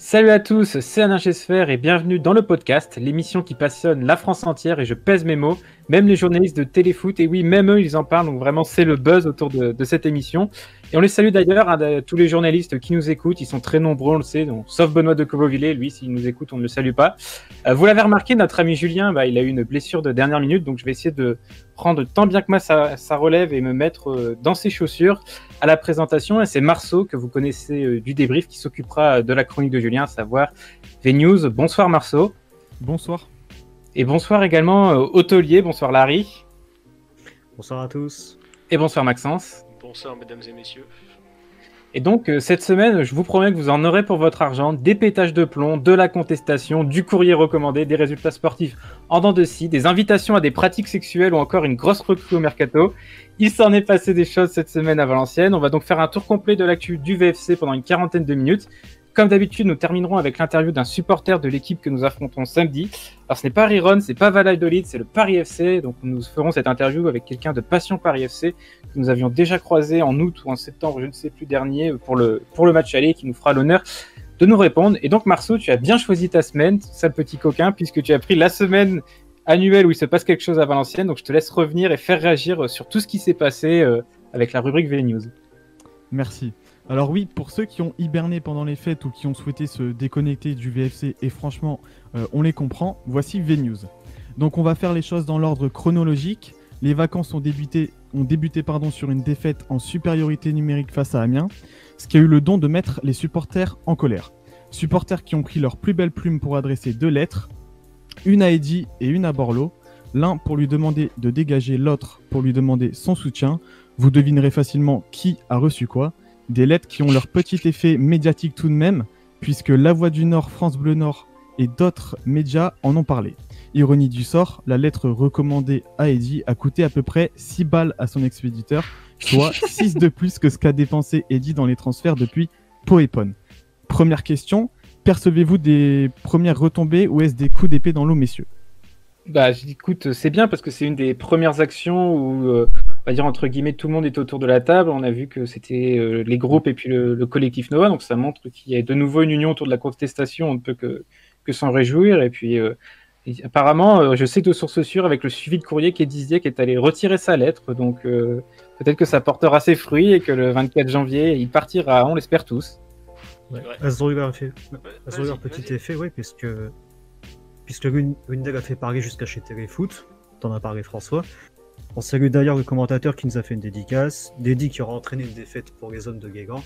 Salut à tous, c'est Alain Gesfer et bienvenue dans le podcast, l'émission qui passionne la France entière et je pèse mes mots, même les journalistes de téléfoot, et oui, même eux, ils en parlent, donc vraiment c'est le buzz autour de, cette émission. Et on les salue d'ailleurs, hein, tous les journalistes qui nous écoutent, ils sont très nombreux, on le sait, donc, sauf Benoît de Cobovillé, lui, s'il nous écoute, on ne le salue pas. Euh, vous l'avez remarqué, notre ami Julien, bah, il a eu une blessure de dernière minute, donc je vais essayer de prendre tant bien que moi sa, relève et me mettre euh, dans ses chaussures à la présentation. Et c'est Marceau, que vous connaissez euh, du débrief, qui s'occupera de la chronique de Julien, à savoir V-News. Bonsoir Marceau. Bonsoir. Et bonsoir également Hôtelier. Bonsoir Larry. Bonsoir à tous. Et bonsoir Maxence. Bonsoir mesdames et messieurs. Et donc, euh, cette semaine, je vous promets que vous en aurez pour votre argent des pétages de plomb, de la contestation, du courrier recommandé, des résultats sportifs en dents de scie, des invitations à des pratiques sexuelles ou encore une grosse recrue au mercato. Il s'en est passé des choses cette semaine à Valenciennes. On va donc faire un tour complet de l'actu du VFC pendant une quarantaine de minutes. Comme d'habitude, nous terminerons avec l'interview d'un supporter de l'équipe que nous affrontons samedi. Alors ce n'est pas Riron, c'est pas Valladolid, c'est le Paris FC. Donc nous ferons cette interview avec quelqu'un de Passion Paris FC que nous avions déjà croisé en août ou en septembre, je ne sais plus dernier, pour le, pour le match aller, qui nous fera l'honneur de nous répondre. Et donc Marceau, tu as bien choisi ta semaine, sale petit coquin, puisque tu as pris la semaine annuelle où il se passe quelque chose à Valenciennes. Donc je te laisse revenir et faire réagir sur tout ce qui s'est passé euh, avec la rubrique V News. Merci. Alors oui, pour ceux qui ont hiberné pendant les fêtes ou qui ont souhaité se déconnecter du VFC, et franchement, euh, on les comprend, voici VNews. Donc on va faire les choses dans l'ordre chronologique. Les vacances ont débuté, sur une défaite en supériorité numérique face à Amiens, ce qui a eu le don de mettre les supporters en colère. Supporters qui ont pris leur plus belle plume pour adresser deux lettres, une à Eddy et une à Borloo, l'un pour lui demander de dégager, l'autre pour lui demander son soutien. Vous devinerez facilement qui a reçu quoi. Des lettres qui ont leur petit effet médiatique tout de même, puisque La Voix du Nord, France Bleu Nord et d'autres médias en ont parlé. Ironie du sort, la lettre recommandée à Eddie a coûté à peu près 6 balles à son expéditeur, soit 6 de plus que ce qu'a dépensé Eddie dans les transferts depuis Poépon. Première question, percevez-vous des premières retombées ou est-ce des coups d'épée dans l'eau, messieurs? Bah, écoute, c'est bien parce que c'est une des premières actions où, euh, on va dire entre guillemets, tout le monde est autour de la table. On a vu que c'était euh, les groupes et puis le, collectif Nova, donc ça montre qu'il y a de nouveau une union autour de la contestation. On ne peut que, que s'en réjouir. Et puis, euh, apparemment, je sais de sources sûres avec le suivi de courrier qui qui est allé retirer sa lettre. Donc, peut-être que ça portera ses fruits et que le 24 janvier, il partira. On l'espère tous. Ouais. Elles ont eu un, petit effet, oui, puisque puisque Windel a fait parler jusqu'à chez Téléfoot, t'en as parlé François. On salue d'ailleurs le commentateur qui nous a fait une dédicace, dédié qui aura entraîné une défaite pour les hommes de Guégan.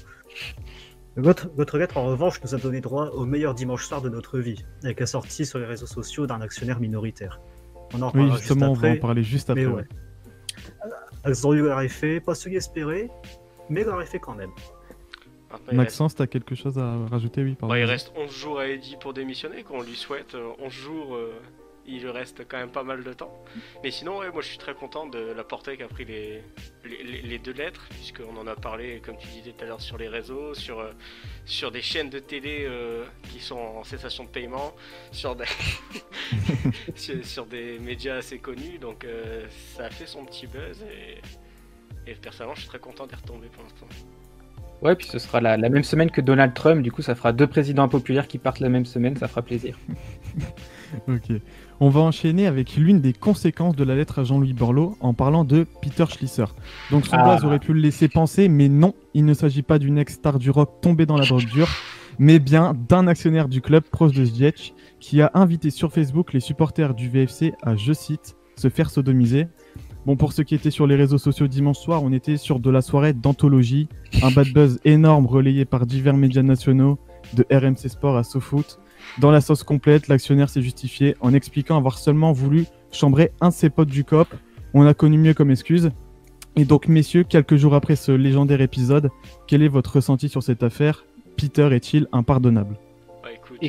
Votre, lettre, en revanche, nous a donné droit au meilleur dimanche soir de notre vie, avec la sortie sur les réseaux sociaux d'un actionnaire minoritaire. On en oui, justement, on va en parler juste après. Mais ouais. Elles ont eu leur effet, pas celui espéré, mais leur effet quand même. Maxence, t'as quelque chose à rajouter Oui, pardon. il reste 11 jours à Eddie pour démissionner, qu'on lui souhaite. 11 euh, jours, euh, il reste quand même pas mal de temps. Mais sinon, ouais, moi je suis très content de la portée qu'a pris les, les, deux lettres, puisqu'on en a parlé, comme tu disais tout à l'heure, sur les réseaux, sur, euh, sur des chaînes de télé qui sont en cessation de paiement, sur des, sur, des médias assez connus. Donc ça a fait son petit buzz et, et personnellement, je suis très content d'y retomber pour l'instant. Ouais, puis ce sera la, même semaine que Donald Trump, du coup ça fera deux présidents impopulaires qui partent la même semaine, ça fera plaisir. ok. On va enchaîner avec l'une des conséquences de la lettre à Jean-Louis Borloo en parlant de Peter Schlisser. Donc son ah. aurait pu le laisser penser, mais non, il ne s'agit pas d'une ex-star du rock tombée dans la drogue dure, mais bien d'un actionnaire du club proche de Ziyech qui a invité sur Facebook les supporters du VFC à, je cite, se faire sodomiser Bon, pour ceux qui étaient sur les réseaux sociaux dimanche soir, on était sur de la soirée d'anthologie, un bad buzz énorme relayé par divers médias nationaux, de RMC Sport à SoFoot. Dans la sauce complète, l'actionnaire s'est justifié en expliquant avoir seulement voulu chambrer un de ses potes du COP. On a connu mieux comme excuse. Et donc, messieurs, quelques jours après ce légendaire épisode, quel est votre ressenti sur cette affaire? Peter est-il impardonnable? Bah, écoute, euh,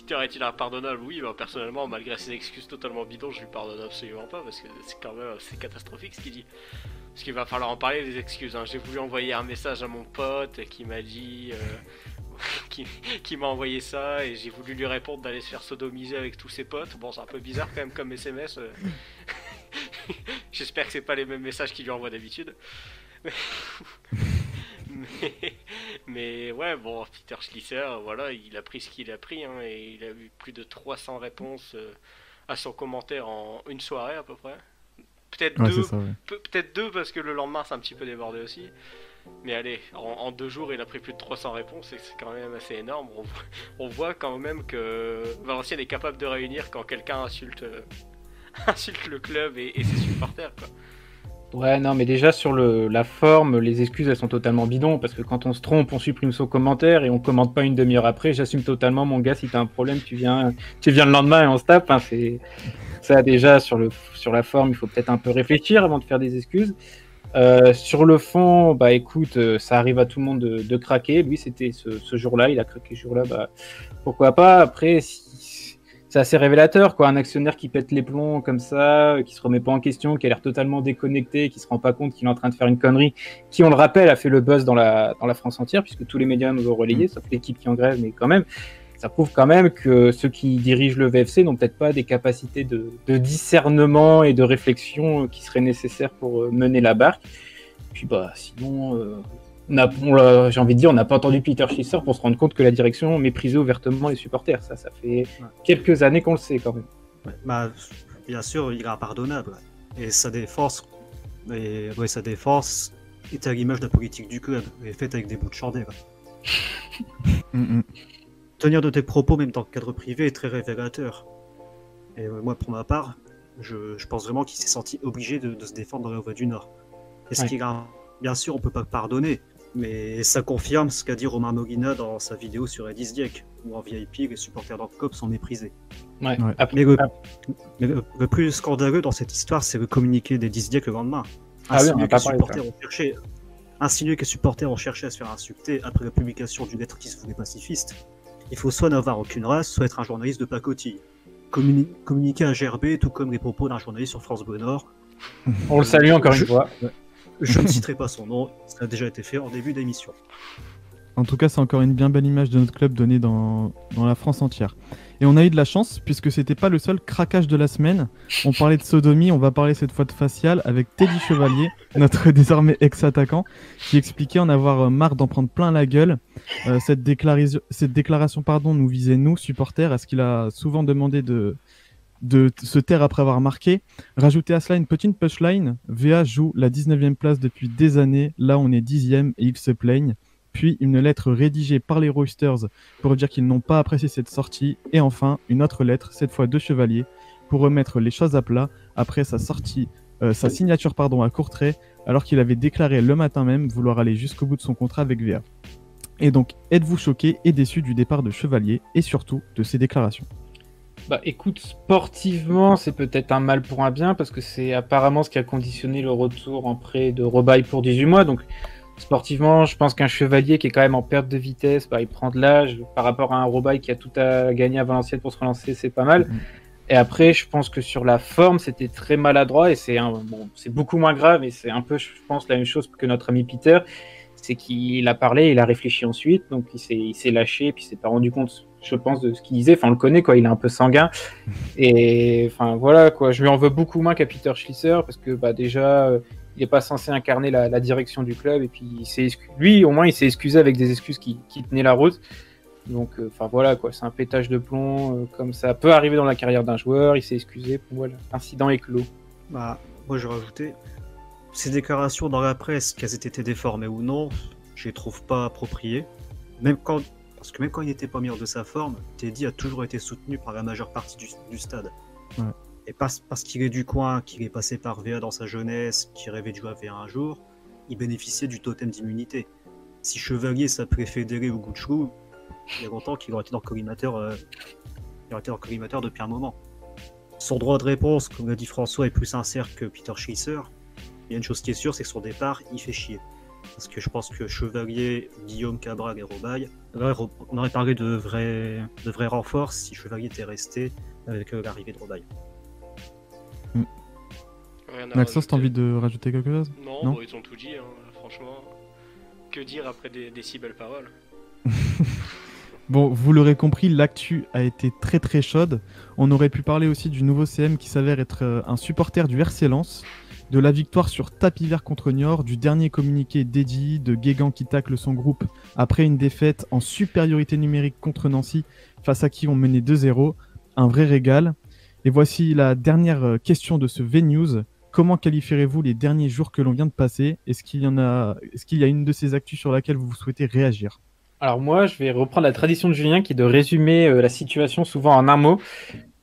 Peter est-il impardonnable Oui, bah, personnellement, malgré ses excuses totalement bidons, je lui pardonne absolument pas parce que c'est quand même catastrophique ce qu'il dit. Parce qu'il va falloir en parler des excuses. Hein. J'ai voulu envoyer un message à mon pote qui m'a dit. Euh, qui, m'a envoyé ça et j'ai voulu lui répondre d'aller se faire sodomiser avec tous ses potes. Bon, c'est un peu bizarre quand même comme SMS. Euh. J'espère que c'est pas les mêmes messages qu'il lui envoie d'habitude. mais, mais ouais, bon, Peter Schlisser, voilà, il a pris ce qu'il a pris, hein, et il a eu plus de 300 réponses euh, à son commentaire en une soirée à peu près. Peut-être Ouais, deux, ouais. Pe- Peut-être deux parce que le lendemain c'est un petit peu débordé aussi. Mais allez, en, en deux jours il a pris plus de 300 réponses et c'est quand même assez énorme. On, voit- on voit quand même que Valenciennes est capable de réunir quand quelqu'un insulte, euh, insulte le club et, et ses supporters. Quoi. Ouais, non, mais déjà sur le, la forme, les excuses elles sont totalement bidons parce que quand on se trompe, on supprime son commentaire et on commente pas une demi-heure après. J'assume totalement, mon gars, si t'as un problème, tu viens, tu viens le lendemain et on se tape. hein, c'est ça déjà sur le sur la forme, il faut peut-être un peu réfléchir avant de faire des excuses. Euh, sur le fond, bah écoute, euh, ça arrive à tout le monde de, de craquer. Lui, c'était ce, ce jour-là, il a craqué ce jour-là, bah pourquoi pas. Après, si, c'est assez révélateur, quoi. Un actionnaire qui pète les plombs comme ça, qui se remet pas en question, qui a l'air totalement déconnecté, qui se rend pas compte qu'il est en train de faire une connerie, qui, on le rappelle, a fait le buzz dans la, dans la France entière, puisque tous les médias nous ont relayé, sauf l'équipe qui est en grève, mais quand même, ça prouve quand même que ceux qui dirigent le VFC n'ont peut-être pas des capacités de, de discernement et de réflexion qui seraient nécessaires pour euh, mener la barque. Puis bah sinon, euh, j'ai envie de dire, on n'a pas entendu Peter Schisser pour se rendre compte que la direction méprisait ouvertement les supporters. Ça, ça fait quelques années qu'on le sait quand même. Ouais, bah, bien sûr, il est impardonnable. Et sa défense, et, ouais, sa défense est à l'image de la politique du club, et faite avec des bouts de chandelle. Mm, mm. Tenir de tes propos, même dans le cadre privé, est très révélateur. Et moi, pour ma part, je, je pense vraiment qu'il s'est senti obligé de, de se défendre dans la voie du Nord. Est-ce Ouais. qu'il a... Bien sûr, on peut pas le pardonner, mais ça confirme ce qu'a dit Romain Mogina dans sa vidéo sur Edis Dieck, où en VIP, les supporters d'Antcop sont méprisés. Ouais. Ouais. Après- Mais le, mais le- le plus scandaleux dans cette histoire, c'est le communiqué des Dieck le lendemain. Ah oui, Insinuer que supporters ont cherché, insinuer que les supporters ont cherché à se faire insulter après la publication d'une lettre qui se voulait pacifiste. Il faut soit n'avoir aucune race, soit être un journaliste de pacotille. Communi- communiquer à gerber, tout comme les propos d'un journaliste sur France Bleu Nord. On le salue encore Je- une fois. Je ne citerai pas son nom, ça a déjà été fait en début d'émission. En tout cas, c'est encore une bien belle image de notre club donnée dans, dans la France entière. Et on a eu de la chance, puisque c'était pas le seul craquage de la semaine. On parlait de sodomie, on va parler cette fois de facial avec Teddy Chevalier, notre désormais ex-attaquant, qui expliquait en avoir euh, marre d'en prendre plein la gueule. Euh, cette, déclaration, cette déclaration pardon, nous visait, nous, supporters, à ce qu'il a souvent demandé de, de se taire après avoir marqué. Rajouter à cela une petite punchline, VA joue la 19e place depuis des années, là on est 10e et ils se plaignent puis une lettre rédigée par les Roosters pour dire qu'ils n'ont pas apprécié cette sortie, et enfin une autre lettre, cette fois de Chevalier, pour remettre les choses à plat après sa sortie, euh, sa signature pardon à Courtrai, alors qu'il avait déclaré le matin même vouloir aller jusqu'au bout de son contrat avec VA. Et donc, êtes-vous choqué et déçu du départ de Chevalier et surtout de ses déclarations? Bah écoute, sportivement, c'est peut-être un mal pour un bien parce que c'est apparemment ce qui a conditionné le retour en prêt de Robaille pour 18 mois. Donc sportivement, je pense qu'un chevalier qui est quand même en perte de vitesse, bah, il prend de l'âge par rapport à un Robaille qui a tout à gagner à Valenciennes pour se relancer, c'est pas mal. Mhm. Et après, je pense que sur la forme, c'était très maladroit et c'est bon, c'est beaucoup moins grave et c'est un peu, je pense, la même chose que notre ami Peter. C'est qu'il a parlé, il a réfléchi ensuite, donc il s'est, il s'est lâché, puis il s'est pas rendu compte, je pense, de ce qu'il disait. Enfin, on le connaît, quoi, il est un peu sanguin. Et enfin, voilà, quoi, je lui en veux beaucoup moins qu'à Peter Schlisser, parce que bah, déjà, euh, il n'est pas censé incarner la, direction du club, et puis il lui, au moins, il s'est excusé avec des excuses qui, qui tenaient la route. Donc, euh, enfin voilà, quoi, c'est un pétage de plomb, euh, comme ça peut arriver dans la carrière d'un joueur, il s'est excusé, bon, voilà, incident est clos. Bah, moi je rajoutais, ces déclarations dans la presse, qu'elles aient été déformées ou non, je les trouve pas appropriées. Même quand, parce que même quand il n'était pas meilleur de sa forme, Teddy a toujours été soutenu par la majeure partie du, du stade. Ouais. Et parce, parce qu'il est du coin, qu'il est passé par VA dans sa jeunesse, qu'il rêvait de jouer à VA un jour, il bénéficiait du totem d'immunité. Si Chevalier s'appelait Fédéré ou Gouchelou, il y a longtemps qu'il aurait été dans le collimateur, euh, il aurait été dans collimateur depuis un moment. Son droit de réponse, comme l'a dit François, est plus sincère que Peter Schlisser. Il y a une chose qui est sûre, c'est que son départ, il fait chier. Parce que je pense que Chevalier, Guillaume Cabral et Robaille, là, on aurait parlé de vrais, de vrais renforts si Chevalier était resté avec euh, l'arrivée de Robaille. À Maxence, t'as envie de rajouter quelque chose? Non, Non bon, ils ont tout dit, hein, franchement. Que dire après des, des si belles paroles? Bon, vous l'aurez compris, l'actu a été très très chaude. On aurait pu parler aussi du nouveau CM qui s'avère être euh, un supporter du RC Lens. De la victoire sur tapis vert contre Niort, du dernier communiqué d'Eddy, de Guégan qui tacle son groupe après une défaite en supériorité numérique contre Nancy, face à qui on menait 2-0. Un vrai régal. Et voici la dernière euh, question de ce V-News. Comment qualifierez-vous les derniers jours que l'on vient de passer? Est-ce qu'il y a une de ces actus sur laquelle vous souhaitez réagir? Alors moi, je vais reprendre la tradition de Julien qui est de résumer euh, la situation souvent en un mot.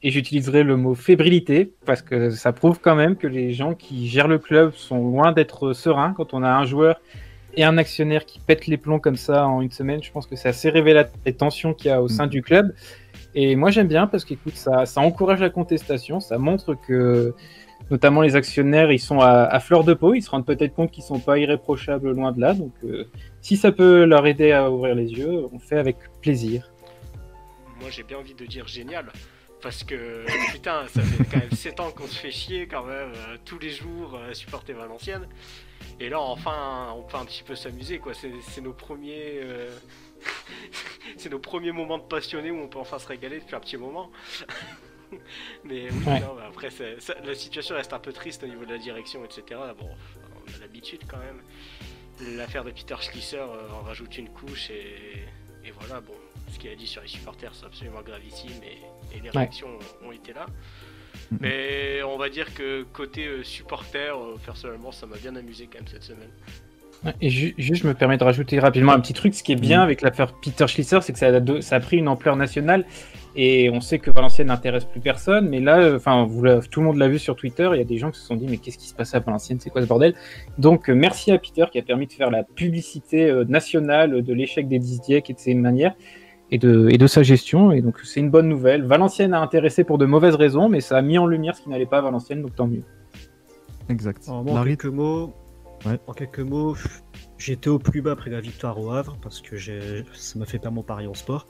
Et j'utiliserai le mot fébrilité parce que ça prouve quand même que les gens qui gèrent le club sont loin d'être sereins quand on a un joueur et un actionnaire qui pète les plombs comme ça en une semaine. Je pense que c'est assez révélateur des tensions qu'il y a au sein du club. Et moi j'aime bien parce qu'écoute, ça, ça encourage la contestation, ça montre que notamment les actionnaires, ils sont à, fleur de peau, ils se rendent peut-être compte qu'ils sont pas irréprochables loin de là. Donc euh, si ça peut leur aider à ouvrir les yeux, on fait avec plaisir. Moi j'ai bien envie de dire génial. Parce que putain, ça fait quand même 7 ans qu'on se fait chier quand même euh, tous les jours à supporter Valenciennes. Et là enfin on peut un petit peu s'amuser quoi. C'est nos premiers euh, c'est nos premiers moments de passionnés où on peut enfin se régaler depuis un petit moment. mais oui, non, après la situation reste un peu triste au niveau de la direction, etc. Bon, on a l'habitude quand même. L'affaire de Peter Schlisser euh, en rajoute une couche et, et voilà, bon, ce qu'il a dit sur les supporters, c'est absolument gravissime et, les réactions ont, été là. Mais on va dire que côté euh, supporter, euh, personnellement, ça m'a bien amusé quand même cette semaine. Et juste, je me permets de rajouter rapidement un petit truc. Ce qui est bien mm-hmm. avec l'affaire Peter Schlisser, c'est que ça a, ça a, pris une ampleur nationale. Et on sait que Valenciennes n'intéresse plus personne. Mais là, euh, enfin, tout le monde l'a vu sur Twitter. Il y a des gens qui se sont dit, mais qu'est-ce qui se passe à Valenciennes? C'est quoi ce bordel? Donc, merci à Peter qui a permis de faire la publicité nationale de l'échec des Dieck et de ses manières et de, et de sa gestion. Et donc c'est une bonne nouvelle. Valenciennes a intéressé pour de mauvaises raisons, mais ça a mis en lumière ce qui n'allait pas à Valenciennes, donc tant mieux. Exact. en, quelques mots, en quelques mots, j'étais au plus bas après la victoire au Havre parce que ça m'a fait perdre mon pari en sport.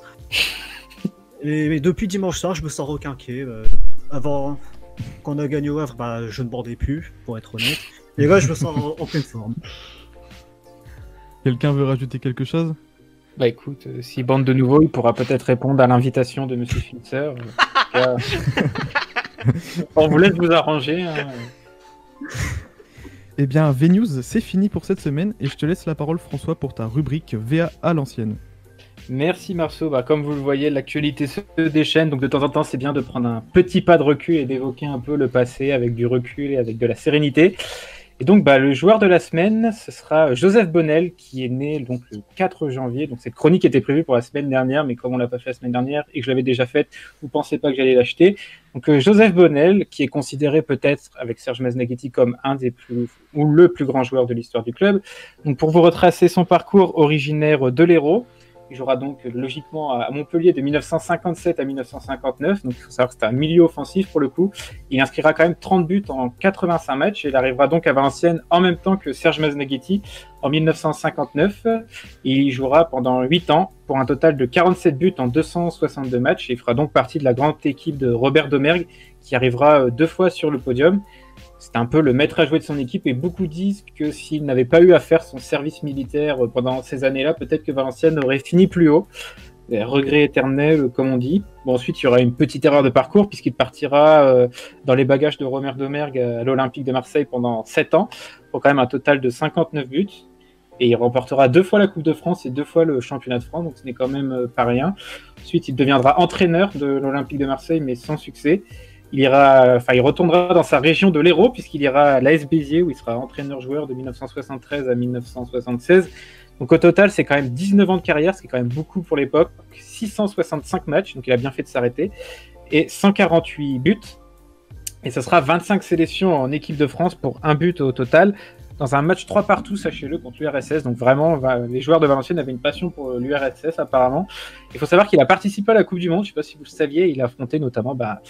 et, depuis dimanche soir, je me sens requinqué. Euh, avant, qu'on a gagné au Havre, bah, je ne bordais plus, pour être honnête. Et là, je me sens en pleine forme. Quelqu'un veut rajouter quelque chose? Bah écoute, euh, si bande de nouveau, il pourra peut-être répondre à l'invitation de Monsieur Finzer. Euh, on vous laisse vous arranger. Hein. Eh bien, VNews, c'est fini pour cette semaine et je te laisse la parole, François, pour ta rubrique VA à l'ancienne. Merci Marceau. Bah, comme vous le voyez, l'actualité se déchaîne, donc de temps en temps, c'est bien de prendre un petit pas de recul et d'évoquer un peu le passé avec du recul et avec de la sérénité. Et donc, bah, le joueur de la semaine, ce sera Joseph Bonnel, qui est né donc, le 4 janvier. Donc, cette chronique était prévue pour la semaine dernière, mais comme on l'a pas fait la semaine dernière et que je l'avais déjà faite, vous pensez pas que j'allais l'acheter. Donc, euh, Joseph Bonnel, qui est considéré peut-être avec Serge Maznaghetti comme un des plus ou le plus grand joueur de l'histoire du club. Donc, pour vous retracer son parcours originaire de l'Hérault, il jouera donc logiquement à Montpellier de 1957 à 1959. Donc il faut savoir que c'est un milieu offensif pour le coup. Il inscrira quand même 30 buts en 85 matchs et il arrivera donc à Valenciennes en même temps que Serge Maznaghetti en 1959. Il jouera pendant 8 ans pour un total de 47 buts en 262 matchs et il fera donc partie de la grande équipe de Robert Domergue qui arrivera deux fois sur le podium. C'est un peu le maître à jouer de son équipe et beaucoup disent que s'il n'avait pas eu à faire son service militaire pendant ces années-là, peut-être que Valenciennes aurait fini plus haut. Regret éternel, comme on dit. Ensuite, il y aura une petite erreur de parcours puisqu'il partira euh, dans les bagages de Romer Domergue à l'Olympique de Marseille pendant 7 ans, pour quand même un total de 59 buts. Et il remportera deux fois la Coupe de France et deux fois le Championnat de France, donc ce n'est quand même euh, pas rien. Ensuite, il deviendra entraîneur de l'Olympique de Marseille, mais sans succès il ira, enfin, il retournera dans sa région de l'Hérault puisqu'il ira à l'AS Béziers où il sera entraîneur-joueur de 1973 à 1976. Donc au total, c'est quand même 19 ans de carrière, ce qui est quand même beaucoup pour l'époque. 665 matchs, donc il a bien fait de s'arrêter, et 148 buts. Et ce sera 25 sélections en équipe de France pour un but au total dans un match 3 partout, sachez-le, contre l'URSS. Donc vraiment, les joueurs de Valenciennes avaient une passion pour l'URSS apparemment. Il faut savoir qu'il a participé à la Coupe du Monde, je ne sais pas si vous le saviez, il a affronté notamment bah,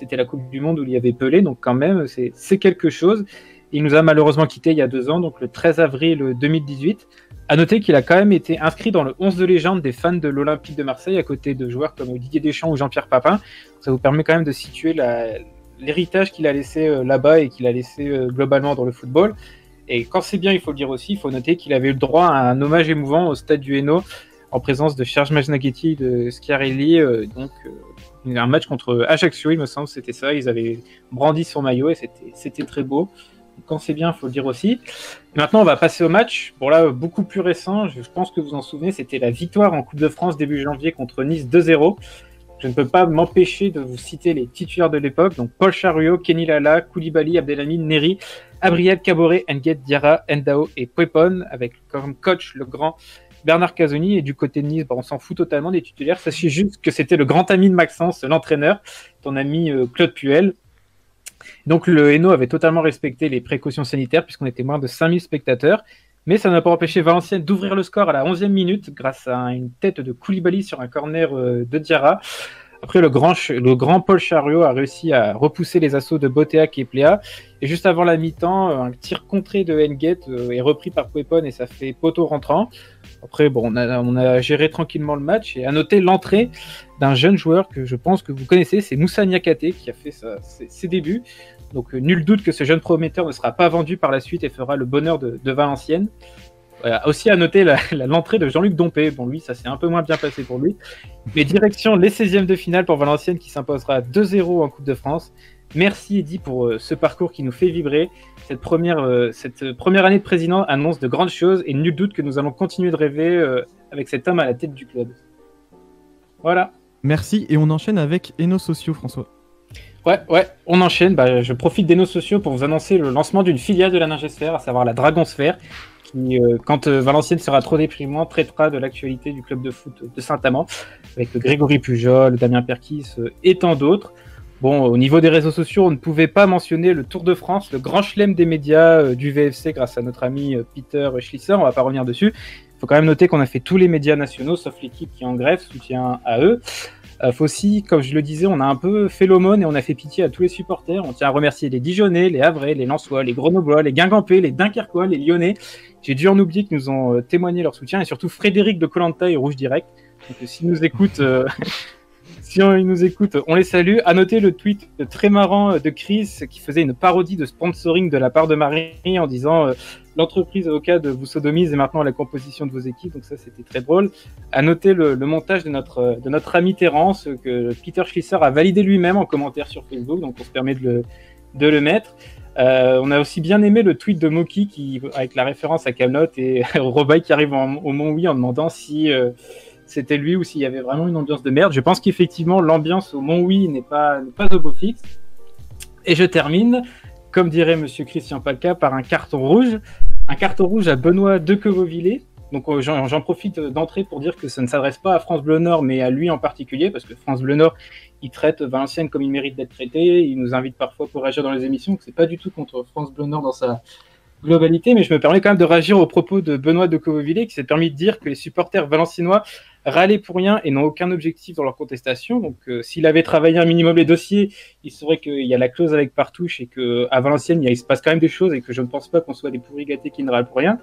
c'était la Coupe du Monde où il y avait Pelé, donc quand même, c'est quelque chose. Il nous a malheureusement quitté il y a deux ans, donc le 13 avril 2018. À noter qu'il a quand même été inscrit dans le 11 de légende des fans de l'Olympique de Marseille, à côté de joueurs comme Didier Deschamps ou Jean-Pierre Papin. Ça vous permet quand même de situer l'héritage qu'il a laissé euh, là-bas et qu'il a laissé euh, globalement dans le football. Et quand c'est bien, il faut le dire aussi, il faut noter qu'il avait le droit à un hommage émouvant au stade du Hainaut en présence de Serge Majnaghetti de Schiarelli, euh, donc un match contre Ajaccio, il me semble, c'était ça. Ils avaient brandi son maillot et c'était très beau. quand c'est bien, il faut le dire aussi. maintenant, on va passer au match. Bon là, beaucoup plus récent, je pense que vous en souvenez, c'était la victoire en Coupe de France début janvier contre Nice 2-0. Je ne peux pas m'empêcher de vous citer les titulaires de l'époque, donc Paul Charriot, Kenny Lala, Koulibaly, Abdelhamid, Neri, Abriel Caboret, Nguet Diarra, Endao et Pwepon, avec comme coach le grand Bernard Casoni. Et du côté de Nice, bah, on s'en fout totalement des titulaires. Sachez juste que c'était le grand ami de Maxence, l'entraîneur, ton ami euh, Claude Puel. Donc le Hainaut avait totalement respecté les précautions sanitaires puisqu'on était moins de 5000 spectateurs. Mais ça n'a pas empêché Valenciennes d'ouvrir le score à la 11e minute grâce à une tête de Koulibaly sur un corner euh, de Diarra. Après, le grand, Paul Chariot a réussi à repousser les assauts de Boteac et Pléa. Et juste avant la mi-temps, un tir contré de Enguet euh, est repris par Pwepon et ça fait poteau rentrant. Après, on a, géré tranquillement le match et à noter l'entrée d'un jeune joueur que je pense que vous connaissez, c'est Moussa Niakate qui a fait ses, débuts. Donc, euh, nul doute que ce jeune prometteur ne sera pas vendu par la suite et fera le bonheur de Valenciennes. Aussi à noter l'entrée de Jean-Luc Dompé. Bon, lui, ça s'est un peu moins bien passé pour lui. Mais direction les 16e de finale pour Valenciennes qui s'imposera 2-0 en Coupe de France. Merci Eddy pour euh, ce parcours qui nous fait vibrer. Cette première, euh, cette première année de président annonce de grandes choses et nul doute que nous allons continuer de rêver euh, avec cet homme à la tête du club. Voilà. Merci et on enchaîne avec Eno Sociaux, François. Ouais, ouais, on enchaîne. Bah, je profite d'Eno Sociaux pour vous annoncer le lancement d'une filiale de la Ningesphère, à savoir la Dragonsphère, qui, euh, quand euh, Valenciennes sera trop déprimant, traitera de l'actualité du club de foot de Saint-Amand, avec Grégory Pujol, Damien Perkis euh, et tant d'autres. Bon, au niveau des réseaux sociaux, on ne pouvait pas mentionner le Tour de France, le grand chelem des médias du VFC grâce à notre ami Peter Schlisser, on va pas revenir dessus. Il faut quand même noter qu'on a fait tous les médias nationaux, sauf l'équipe qui est en grève, soutien à eux. Euh, faut aussi, comme je le disais, on a un peu fait l'aumône et on a fait pitié à tous les supporters. On tient à remercier les Dijonais, les Havrais, les Lensois, les Grenoblois, les Guingampais, les Dunkerquois, les Lyonnais. J'ai dû en oublier qui nous ont euh, témoigné leur soutien et surtout Frédéric de Colanta et Rouge Direct. Donc, euh, s'ils nous écoutent, si on, nous écoutent, on les salue. À noter le tweet très marrant de Chris qui faisait une parodie de sponsoring de la part de Marie en disant l'entreprise au vous sodomise et maintenant la composition de vos équipes. Donc ça, c'était très drôle. À noter le, montage de notre, de notre ami Terence que Peter Schlisser a validé lui-même en commentaire sur Facebook. Donc on se permet de le, de le mettre. Euh, on a aussi bien aimé le tweet de Moki qui, avec la référence à Camelot et Robaille qui arrive au Mont Oui en demandant si euh, c'était lui ou s'il y avait vraiment une ambiance de merde. Je pense qu'effectivement l'ambiance au Mont Oui n'est pas, pas au beau fixe. Et je termine comme dirait Monsieur Christian Palca, par un carton rouge. Un carton rouge à Benoît de Quevauvillé. Donc euh, j'en profite d'entrer pour dire que ça ne s'adresse pas à France Bleu Nord, mais à lui en particulier, parce que France Bleu Nord, il traite Valenciennes comme il mérite d'être traité. Il nous invite parfois pour réagir dans les émissions. C'est pas du tout contre France Bleu Nord dans sa globalité, mais je me permets quand même de réagir aux propos de Benoît de Quevauvillé, qui s'est permis de dire que les supporters valenciennois râler pour rien et n'ont aucun objectif dans leur contestation. Donc, euh, s'il avait travaillé un minimum les dossiers, il saurait qu'il y a la clause avec Partouche et qu'à Valenciennes, il se passe quand même des choses et que je ne pense pas qu'on soit des pourris gâtés qui ne râlent pour rien.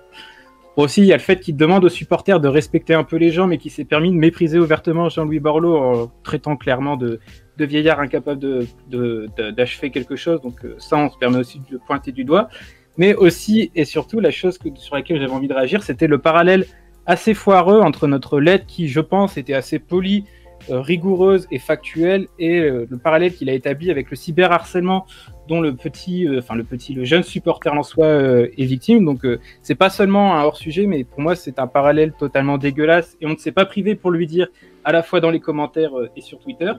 Aussi, il y a le fait qu'il demande aux supporters de respecter un peu les gens, mais qui s'est permis de mépriser ouvertement Jean-Louis Borloo en traitant clairement de, de vieillard incapable d'achever de, quelque chose. Donc, euh, ça, on se permet aussi de le pointer du doigt. Mais aussi, et surtout, la chose sur laquelle j'avais envie de réagir, c'était le parallèle assez foireux entre notre lettre qui, je pense, était assez polie, euh, rigoureuse et factuelle, et euh, le parallèle qu'il a établi avec le cyberharcèlement dont le petit, euh, enfin le petit, le jeune supporter en soi est victime. Donc c'est pas seulement un hors sujet, mais pour moi c'est un parallèle totalement dégueulasse, et on ne s'est pas privé pour lui dire à la fois dans les commentaires et sur Twitter.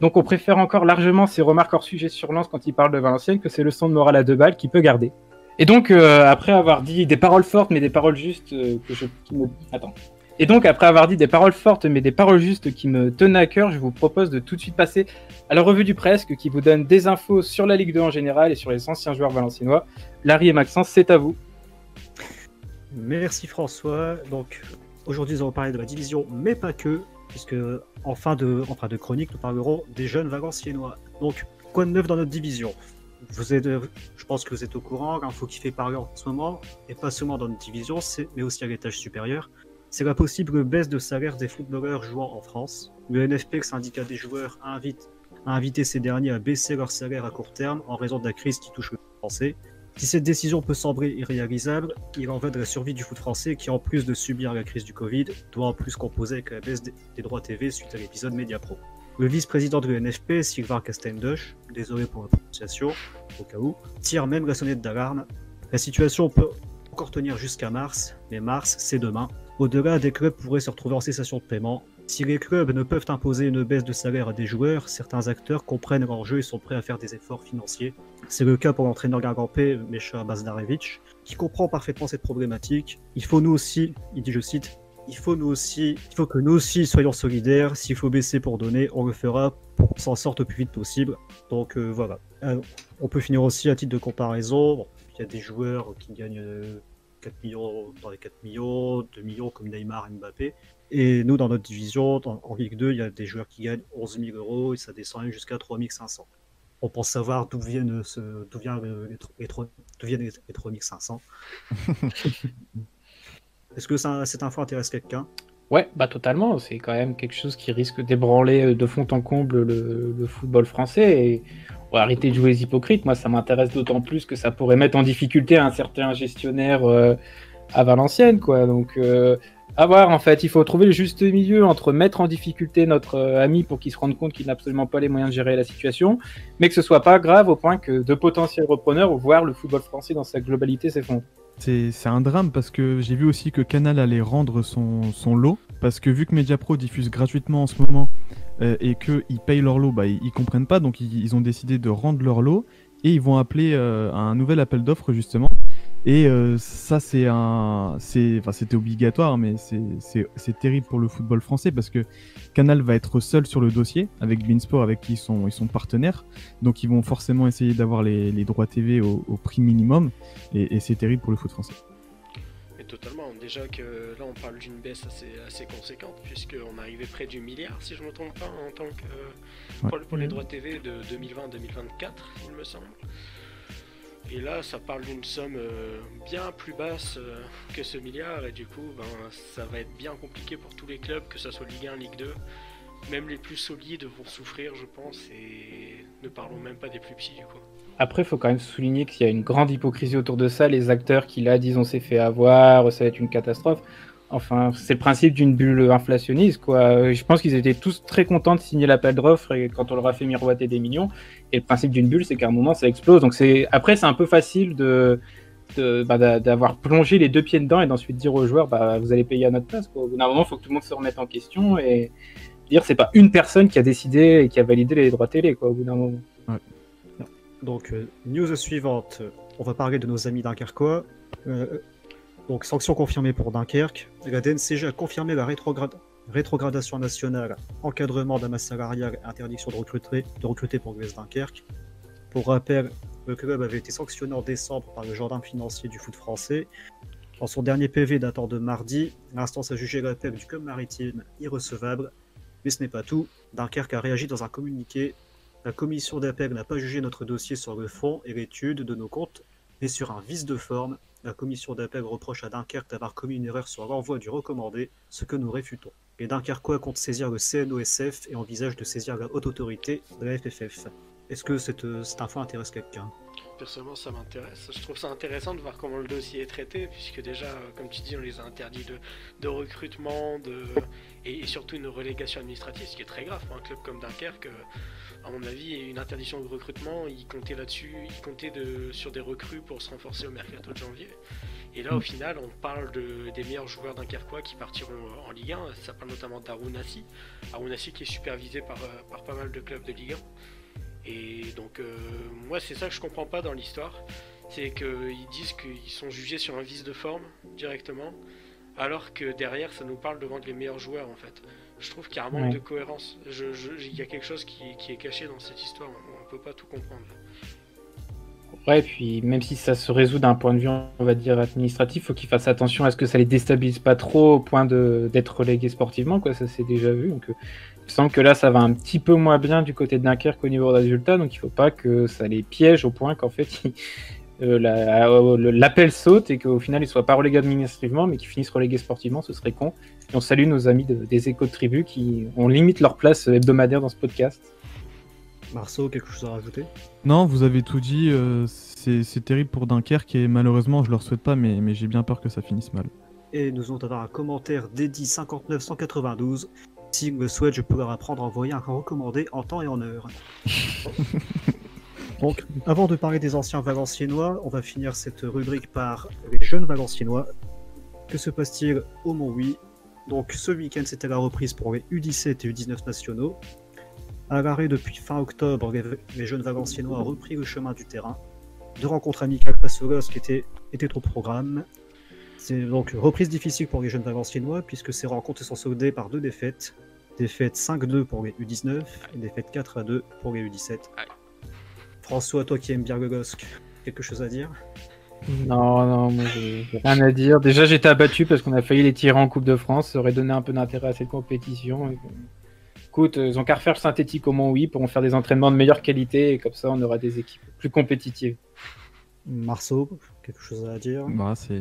Donc on préfère encore largement ses remarques hors sujet sur Lance quand il parle de Valenciennes que c'est le son de morale à deux balles qu'il peut garder. Et donc, euh, après avoir dit des paroles fortes, mais des paroles justes euh, que je. Attends. Et donc, après avoir dit des paroles fortes, mais des paroles justes qui me tenaient à cœur, je vous propose de tout de suite passer à la revue du presque qui vous donne des infos sur la Ligue 2 en général et sur les anciens joueurs valenciennois. Larry et Maxence, c'est à vous. Merci François. Donc, aujourd'hui, nous allons parler de la division, mais pas que, puisque en fin de, en fin de chronique, nous parlerons des jeunes valenciennois. Donc, quoi de neuf dans notre division? Je pense que vous êtes au courant, l'info qui fait parler en ce moment, et pas seulement dans notre division, mais aussi à l'étage supérieur, c'est la possible baisse de salaire des footballeurs jouant en France. Le NFP, le syndicat des joueurs, a, invité ces derniers à baisser leur salaire à court terme en raison de la crise qui touche le foot français. Si cette décision peut sembler irréalisable, il en va de la survie du foot français qui, en plus de subir la crise du Covid, doit en plus composer avec la baisse des droits TV suite à l'épisode Mediapro. Le vice-président de l'UNFP, Sylvain Castendush, désolé pour la prononciation, au cas où, tire même la sonnette d'alarme. La situation peut encore tenir jusqu'à mars, mais mars, c'est demain. Au-delà, des clubs pourraient se retrouver en cessation de paiement. Si les clubs ne peuvent imposer une baisse de salaire à des joueurs, certains acteurs comprennent l'enjeu et sont prêts à faire des efforts financiers. C'est le cas pour l'entraîneur Gargampé, Mesha Bazdarevich, qui comprend parfaitement cette problématique. Il faut nous aussi, il dit je cite, il faut nous aussi, il faut que nous aussi soyons solidaires. S'il faut baisser pour donner, on le fera pour qu'on s'en sorte le plus vite possible. Donc euh, voilà. Euh, on peut finir aussi à titre de comparaison. Il y a des joueurs qui gagnent 4 euh, millions dans les 4 millions, 2 millions comme Neymar, Mbappé. Et nous, dans notre division, en Ligue 2, il y a des joueurs qui gagnent 11 000 euros et ça descend même jusqu'à 3 500. On pense savoir d'où viennent, ce, d'où viennent les, les, les, les 3 500. Est-ce que ça, cette info intéresse quelqu'un? Ouais, bah totalement. C'est quand même quelque chose qui risque d'ébranler euh, de fond en comble le, football français. Et arrêter de jouer les hypocrites. Moi, ça m'intéresse d'autant plus que ça pourrait mettre en difficulté un certain gestionnaire euh, à Valenciennes, quoi. Donc, euh, à voir. En fait, il faut trouver le juste milieu entre mettre en difficulté notre ami pour qu'il se rende compte qu'il n'a absolument pas les moyens de gérer la situation, mais que ce soit pas grave au point que de potentiels repreneurs, voire le football français dans sa globalité s'effondre. C'est un drame parce que j'ai vu aussi que Canal allait rendre son, lot. Parce que vu que Mediapro diffuse gratuitement en ce moment euh, et qu'ils payent leur lot, bah, ils, comprennent pas. Donc ils, ont décidé de rendre leur lot et ils vont appeler euh, un nouvel appel d'offres justement. Et euh, ça, c'est un, c'est, enfin, c'était obligatoire, mais c'est terrible pour le football français parce que Canal va être seul sur le dossier avec Beansport, avec qui ils sont, ils sont partenaires. Donc, ils vont forcément essayer d'avoir les, les, droits TV au, prix minimum, et, c'est terrible pour le foot français. Mais totalement. Déjà que là, on parle d'une baisse assez, assez conséquente, puisqu'on arrivait près du milliard, si je ne me trompe pas, en tant que pour, pour les droits TV de 2020-2024, il me semble. Et là, ça parle d'une somme euh, bien plus basse euh, que ce milliard, et du coup, ben, ça va être bien compliqué pour tous les clubs, que ce soit Ligue 1, Ligue 2. Même les plus solides vont souffrir, je pense, et ne parlons même pas des plus petits, du coup. Après, il faut quand même souligner qu'il y a une grande hypocrisie autour de ça. Les acteurs qui, là, disent on s'est fait avoir, ça va être une catastrophe. Enfin, c'est le principe d'une bulle inflationniste, quoi. Je pense qu'ils étaient tous très contents de signer l'appel d'offres et quand on leur a fait miroiter des millions. Et le principe d'une bulle, c'est qu'à un moment, ça explose. Donc c'est après, c'est un peu facile de bah, d'avoir plongé les deux pieds dedans et d'ensuite dire aux joueurs, bah, vous allez payer à notre place. Quoi. Au bout d'un moment, il faut que tout le monde se remette en question et dire, c'est pas une personne qui a décidé et qui a validé les droits télé, quoi. Au bout d'un moment. Donc, euh, news suivante. On va parler de nos amis dunkerquois. Euh, donc, sanction confirmée pour Dunkerque. La DNCG a confirmé la rétrogradation nationale, encadrement la masse salariale interdiction de recruter, pour l'US Dunkerque. Pour rappel, le club avait été sanctionné en décembre par le gendarme financier du foot français. Dans son dernier PV datant de mardi, l'instance a jugé l'appel du club maritime irrecevable. Mais ce n'est pas tout. Dunkerque a réagi dans un communiqué. La commission d'appel n'a pas jugé notre dossier sur le fond et l'étude de nos comptes, mais sur un vice de forme la commission d'appel reproche à Dunkerque d'avoir commis une erreur sur l'envoi du recommandé, ce que nous réfutons. Les Dunkerquois comptent saisir le CNOSF et envisagent de saisir la haute autorité de la FFF. Est-ce que cette, cette info intéresse quelqu'un? Personnellement, ça m'intéresse. Je trouve ça intéressant de voir comment le dossier est traité, puisque déjà, comme tu dis, on les a interdits de, recrutement. Et, surtout une relégation administrative, ce qui est très grave pour un club comme Dunkerque à mon avis, une interdiction de recrutement, il comptait là-dessus, il comptait de, sur des recrues pour se renforcer au mercato de janvier. Et là, au final, on parle de, des meilleurs joueurs dunkerquois qui partiront en Ligue 1. Ça parle notamment d'Arunassi. Arunassi qui est supervisé euh, par pas mal de clubs de Ligue 1. Et donc, euh, moi, c'est ça que je comprends pas dans l'histoire. C'est qu'ils disent qu'ils sont jugés sur un vice de forme directement, alors que derrière, ça nous parle de vendre les meilleurs joueurs en fait. Je trouve qu'il y a un manque de cohérence. Il y a quelque chose qui, est caché dans cette histoire. On ne peut pas tout comprendre. Ouais, puis même si ça se résout d'un point de vue, on va dire, administratif, faut qu'ils fassent attention à ce que ça les déstabilise pas trop au point d'être relégués sportivement, quoi. Ça s'est déjà vu. Donc, euh, il me semble que là, ça va un petit peu moins bien du côté de Dunkerque au niveau des résultats. Donc, il faut pas que ça les piège au point qu'en fait, euh, euh, l'appel saute et qu'au final, ils soient pas relégués administrativement, mais qu'ils finissent relégués sportivement. Ce serait con on salue nos amis des échos de tribu qui ont limite leur place hebdomadaire dans ce podcast. Marceau, quelque chose à rajouter? Non, vous avez tout dit. Euh, c'est terrible pour Dunkerque et malheureusement, je leur souhaite pas, mais, mais j'ai bien peur que ça finisse mal. Et nous allons avoir un commentaire d'Eddy 59192 S'ils le souhaitent, je peux leur apprendre à envoyer un recommandé en temps et en heure. Donc, avant de parler des anciens Valenciennois, on va finir cette rubrique par les jeunes Valenciennois. Que se passe-t-il au Mont-Oui Donc, ce week-end, c'était la reprise pour les U17 et U19 nationaux. À depuis fin octobre, les, jeunes Valenciennois ont repris le chemin du terrain. Deux rencontres amicales au LOSC étaient, étaient au programme. C'est donc une reprise difficile pour les jeunes Valenciennois puisque ces rencontres sont soldées par deux défaites. Défaite 5-2 pour les U19 et défaite 4-2 pour les U17. Ouais. François, toi qui aimes bien le quelque chose à dire? Non, non, moi j'ai rien à dire. Déjà, j'étais abattu parce qu'on a failli les tirer en Coupe de France. Ça aurait donné un peu d'intérêt à cette compétition. Écoute, euh, ils ont qu'à refaire le synthétique au Mont oui pour faire des entraînements de meilleure qualité et comme ça, on aura des équipes plus compétitives. Marceau, quelque chose à dire? Bah, c'est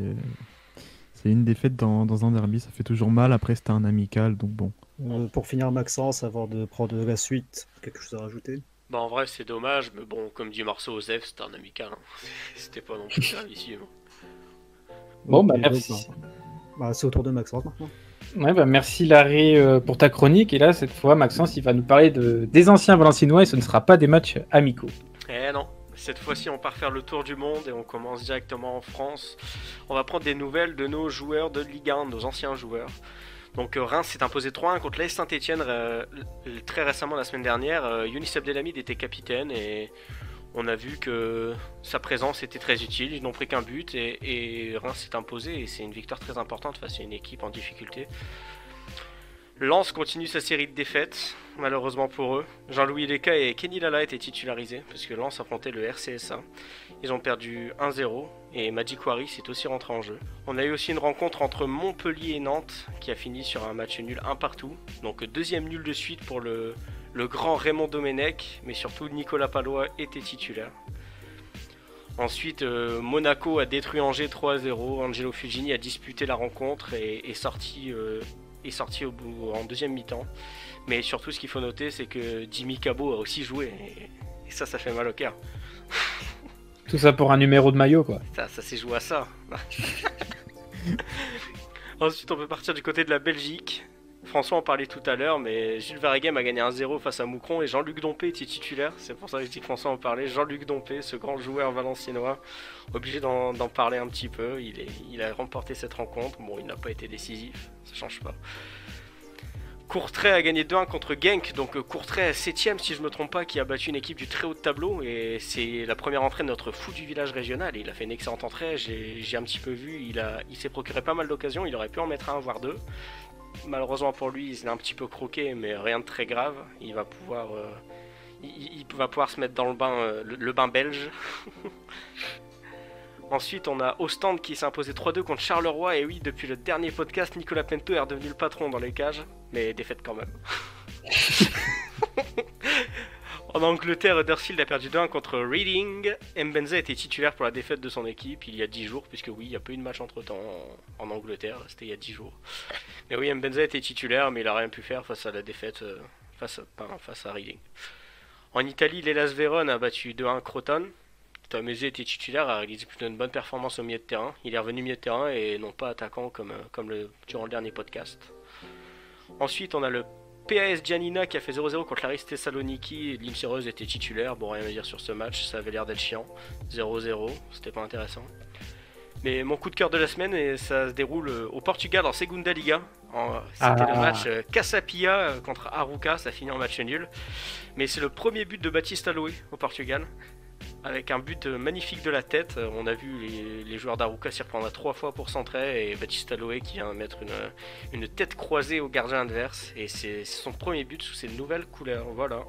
c'est une défaite dans, dans un derby, ça fait toujours mal. Après, c'était un amical, donc bon. Euh, Pour finir, Maxence, avant de prendre la suite, quelque chose à rajouter? Bah en vrai c'est dommage, mais bon, comme dit Marceau Osef, c'était un amical. hein. C'était pas non plus gravissime. Bon, bah merci. bah, c'est au tour de Maxence maintenant. Bah, merci Larry euh, pour ta chronique. Et là, cette fois, Maxence, il va nous parler de, des anciens Valenciennois et ce ne sera pas des matchs amicaux. Eh non, cette fois-ci on part faire le tour du monde et on commence directement en France. On va prendre des nouvelles de nos joueurs de Ligue 1, nos anciens joueurs. Donc euh, Reims s'est imposé 3-1 contre l'AS Saint-Etienne très récemment la semaine dernière. Euh, Younis Abdelhamid était capitaine et on a vu que sa présence était très utile. Ils n'ont pris qu'un but et, Reims s'est imposé et c'est une victoire très importante face à une équipe en difficulté. Lens continue sa série de défaites, malheureusement pour eux. Jean-Louis Leca et Kenny Lala étaient titularisés parce que Lens affrontait le RCSA. Ils ont perdu 1-0 et Magic Wari s'est aussi rentré en jeu. On a eu aussi une rencontre entre Montpellier et Nantes qui a fini sur un match nul un partout. Donc deuxième nul de suite pour le, le grand Raymond Domenech, mais surtout Nicolas Palois était titulaire. Ensuite, euh, Monaco a détruit Angers 3-0. Angelo Fugini a disputé la rencontre et est sorti, euh, est sorti au bout, en deuxième mi-temps. Mais surtout, ce qu'il faut noter, c'est que Jimmy Cabot a aussi joué. Et, et ça, ça fait mal au cœur. Tout ça pour un numéro de maillot, quoi. Ça, ça s'est joué à ça. Ensuite, on peut partir du côté de la Belgique. François en parlait tout à l'heure, mais Jules Varégem a gagné 1-0 face à Moucron et Jean-Luc Dompé était titulaire. C'est pour ça que je dis que François en parlait. Jean-Luc Dompé, ce grand joueur valenciennois, obligé d'en parler un petit peu. Il, a remporté cette rencontre. Bon, il n'a pas été décisif, ça change pas. Courtrai a gagné 2-1 contre Genk, donc euh, Courtrai 7ème si je me trompe pas, qui a battu une équipe du très haut de tableau et c'est la première entrée de notre fou du village régional. Et il a fait une excellente entrée, j'ai un petit peu vu, il s'est procuré pas mal d'occasions, il aurait pu en mettre un voire deux. Malheureusement pour lui, il est un petit peu croqué, mais rien de très grave. Il va pouvoir, euh, il, va pouvoir se mettre dans le bain, euh, le, le bain belge. Ensuite, on a Ostende qui s'est imposé 3-2 contre Charleroi. Et oui, depuis le dernier podcast, Nicolas Pento est redevenu le patron dans les cages, mais défaite quand même. en Angleterre, Huddersfield a perdu 2-1 contre Reading. Mbenza était titulaire pour la défaite de son équipe il y a 10 jours, puisque oui, il n'y a pas eu de match entre temps en, Angleterre, c'était il y a 10 jours. Mais oui, Mbenza était titulaire, mais il a rien pu faire face à la défaite euh, face, à, Reading. En Italie, l'Elas Vérone a battu 2-1 Croton. Tomese était titulaire, a réalisé plutôt une bonne performance au milieu de terrain. Il est revenu milieu de terrain et non pas attaquant comme, euh, comme le, durant le dernier podcast. Ensuite, on a le PAS Giannina qui a fait 0-0 contre l'Aris Thessaloniki. L'Insereuse était titulaire. Bon, rien à dire sur ce match, ça avait l'air d'être chiant. 0-0, c'était pas intéressant. Mais mon coup de cœur de la semaine, et ça se déroule au Portugal en Segunda Liga. C'était Ah. le match euh, Casapia euh, contre Aruca, ça finit en match nul. Mais c'est le premier but de Baptiste Aloé au Portugal. Avec un but euh, magnifique de la tête, Euh, on a vu les, joueurs d'Aruca s'y reprendre à trois fois pour centrer et Baptiste Aloé qui vient mettre une, tête croisée au gardien adverse. Et c'est son premier but sous ces nouvelles couleurs. Voilà.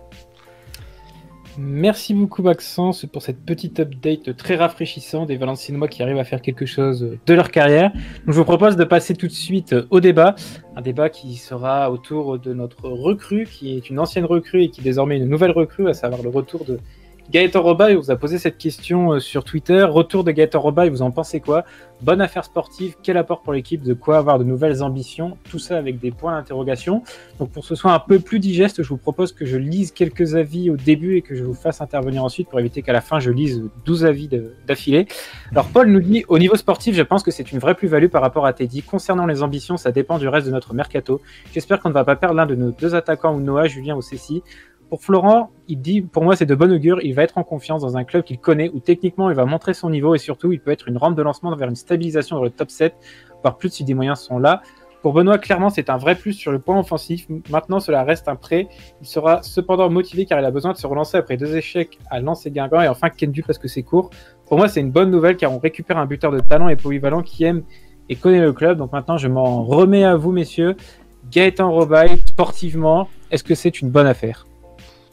Merci beaucoup Maxence pour cette petite update très rafraîchissant des Valenciennois qui arrivent à faire quelque chose de leur carrière. Donc, je vous propose de passer tout de suite au débat, un débat qui sera autour de notre recrue, qui est une ancienne recrue et qui est désormais une nouvelle recrue, à savoir le retour de Gaëtan Roba, il vous a posé cette question euh, sur Twitter. Retour de Gaëtan Roba, vous en pensez quoi? Bonne affaire sportive, quel apport pour l'équipe De quoi avoir de nouvelles ambitions? Tout ça avec des points d'interrogation. Donc pour que ce soit un peu plus digeste, je vous propose que je lise quelques avis au début et que je vous fasse intervenir ensuite pour éviter qu'à la fin je lise 12 avis d'affilée. Alors Paul nous dit, au niveau sportif, je pense que c'est une vraie plus-value par rapport à Teddy. Concernant les ambitions, ça dépend du reste de notre mercato. J'espère qu'on ne va pas perdre l'un de nos deux attaquants ou Noah, Julien ou Cécile. Pour Florent, il dit pour moi c'est de bon augure, il va être en confiance dans un club qu'il connaît où techniquement il va montrer son niveau et surtout il peut être une rampe de lancement vers une stabilisation dans le top 7, voire plus si des moyens sont là. Pour Benoît, clairement, c'est un vrai plus sur le point offensif. Maintenant, cela reste un prêt. Il sera cependant motivé car il a besoin de se relancer après deux échecs à Lens et Guingamp et enfin Kendu parce que c'est court. Pour moi, c'est une bonne nouvelle car on récupère un buteur de talent et polyvalent qui aime et connaît le club. Donc maintenant, je m'en remets à vous, messieurs. Gaëtan Robaille, sportivement, est-ce que c'est une bonne affaire?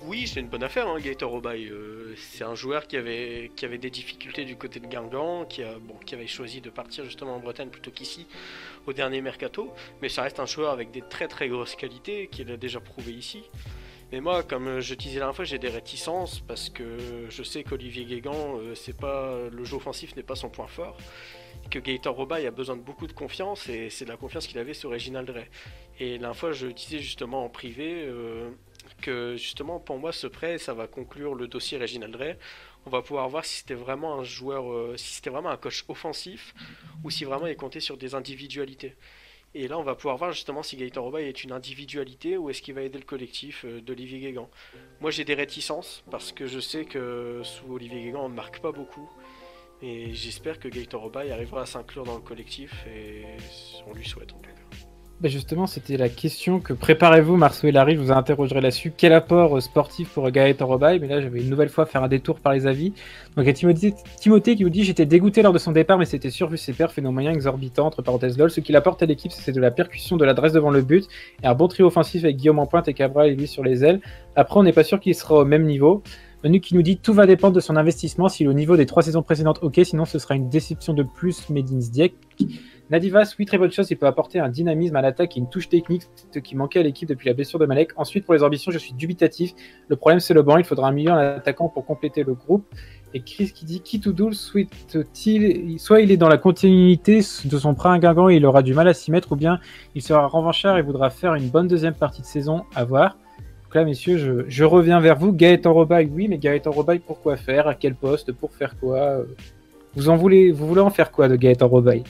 Oui, c'est une bonne affaire, hein, Gaëtan Robaille. Euh, c'est un joueur qui avait, qui avait des difficultés du côté de Guingamp, qui, a, bon, qui avait choisi de partir justement en Bretagne plutôt qu'ici au dernier mercato. Mais ça reste un joueur avec des très très grosses qualités, qu'il a déjà prouvé ici. Mais moi, comme je disais la fois, j'ai des réticences parce que je sais qu'Olivier Guégan, euh, pas le jeu offensif n'est pas son point fort. Que Gaëtan Robaille a besoin de beaucoup de confiance et c'est de la confiance qu'il avait sur Reginald Ray. Et la fois, je disais justement en privé. Euh, justement pour moi ce prêt ça va conclure le dossier Reginald Ray. On va pouvoir voir si c'était vraiment un joueur, euh, si c'était vraiment un coach offensif ou si vraiment il comptait sur des individualités. Et là on va pouvoir voir justement si Gaëtan Robaille est une individualité ou est-ce qu'il va aider le collectif euh, d'Olivier Guégan. Moi j'ai des réticences parce que je sais que sous Olivier Guégan on ne marque pas beaucoup. Et j'espère que Gaëtan Robaille arrivera à s'inclure dans le collectif et on lui souhaite en tout cas. Bah, justement, c'était la question que préparez-vous, Marceau et Larry, je vous interrogerai là-dessus. Quel apport euh, sportif pour Gaëtan Robaille Mais là, j'avais une nouvelle fois faire un détour par les avis. Donc, il y a Timothée, qui vous dit J'étais dégoûté lors de son départ, mais c'était sûr vu ses perfs et nos moyens exorbitants, entre parenthèses lol. Ce qu'il apporte à l'équipe, c'est de la percussion, de l'adresse devant le but et un bon trio offensif avec Guillaume en pointe et Cabral et lui sur les ailes. Après, on n'est pas sûr qu'il sera au même niveau. Manu qui nous dit tout va dépendre de son investissement. S'il est au niveau des trois saisons précédentes, ok. Sinon, ce sera une déception de plus. Medin Zdiek. Nadivas, oui, très bonne chose, il peut apporter un dynamisme à l'attaque et une touche technique, qui manquait à l'équipe depuis la blessure de Malek. Ensuite, pour les ambitions, je suis dubitatif. Le problème, c'est le banc, il faudra un milieu en attaquant pour compléter le groupe. Et Chris qui dit qui tout soit il est dans la continuité de son prêt à et il aura du mal à s'y mettre, ou bien il sera revanchard et voudra faire une bonne deuxième partie de saison à voir. Donc là, messieurs, je, reviens vers vous. Gaëtan Robaille, oui, mais Gaëtan Robaille, pourquoi faire? À quel poste? Pour faire quoi? Vous en voulez, vous voulez en faire quoi de Gaëtan Robaille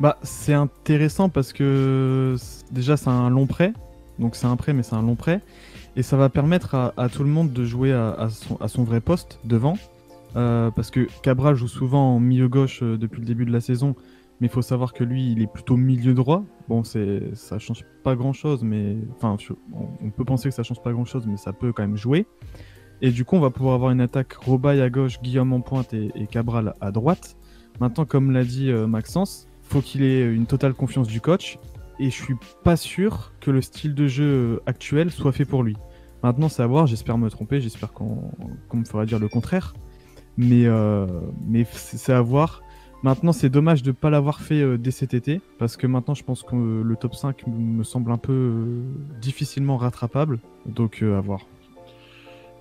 bah, c'est intéressant parce que déjà c'est un long prêt, donc c'est un prêt mais c'est un long prêt, et ça va permettre à, tout le monde de jouer à, son, vrai poste devant, euh, parce que Cabral joue souvent en milieu gauche euh, depuis le début de la saison, mais il faut savoir que lui il est plutôt milieu droit. Bon, c'est ça change pas grand chose, mais enfin on peut penser que ça change pas grand chose, mais ça peut quand même jouer. Et du coup, on va pouvoir avoir une attaque Robaille à gauche, Guillaume en pointe et, Cabral à droite. Maintenant, comme l'a dit euh, Maxence, faut qu'il ait une totale confiance du coach. Et je suis pas sûr que le style de jeu actuel soit fait pour lui. Maintenant, c'est à voir. J'espère me tromper. J'espère qu'on me fera dire le contraire. Mais, euh, mais c'est à voir. Maintenant, c'est dommage de ne pas l'avoir fait euh, dès cet été. Parce que maintenant, je pense que le top 5 me semble un peu euh, difficilement rattrapable. Donc, à voir.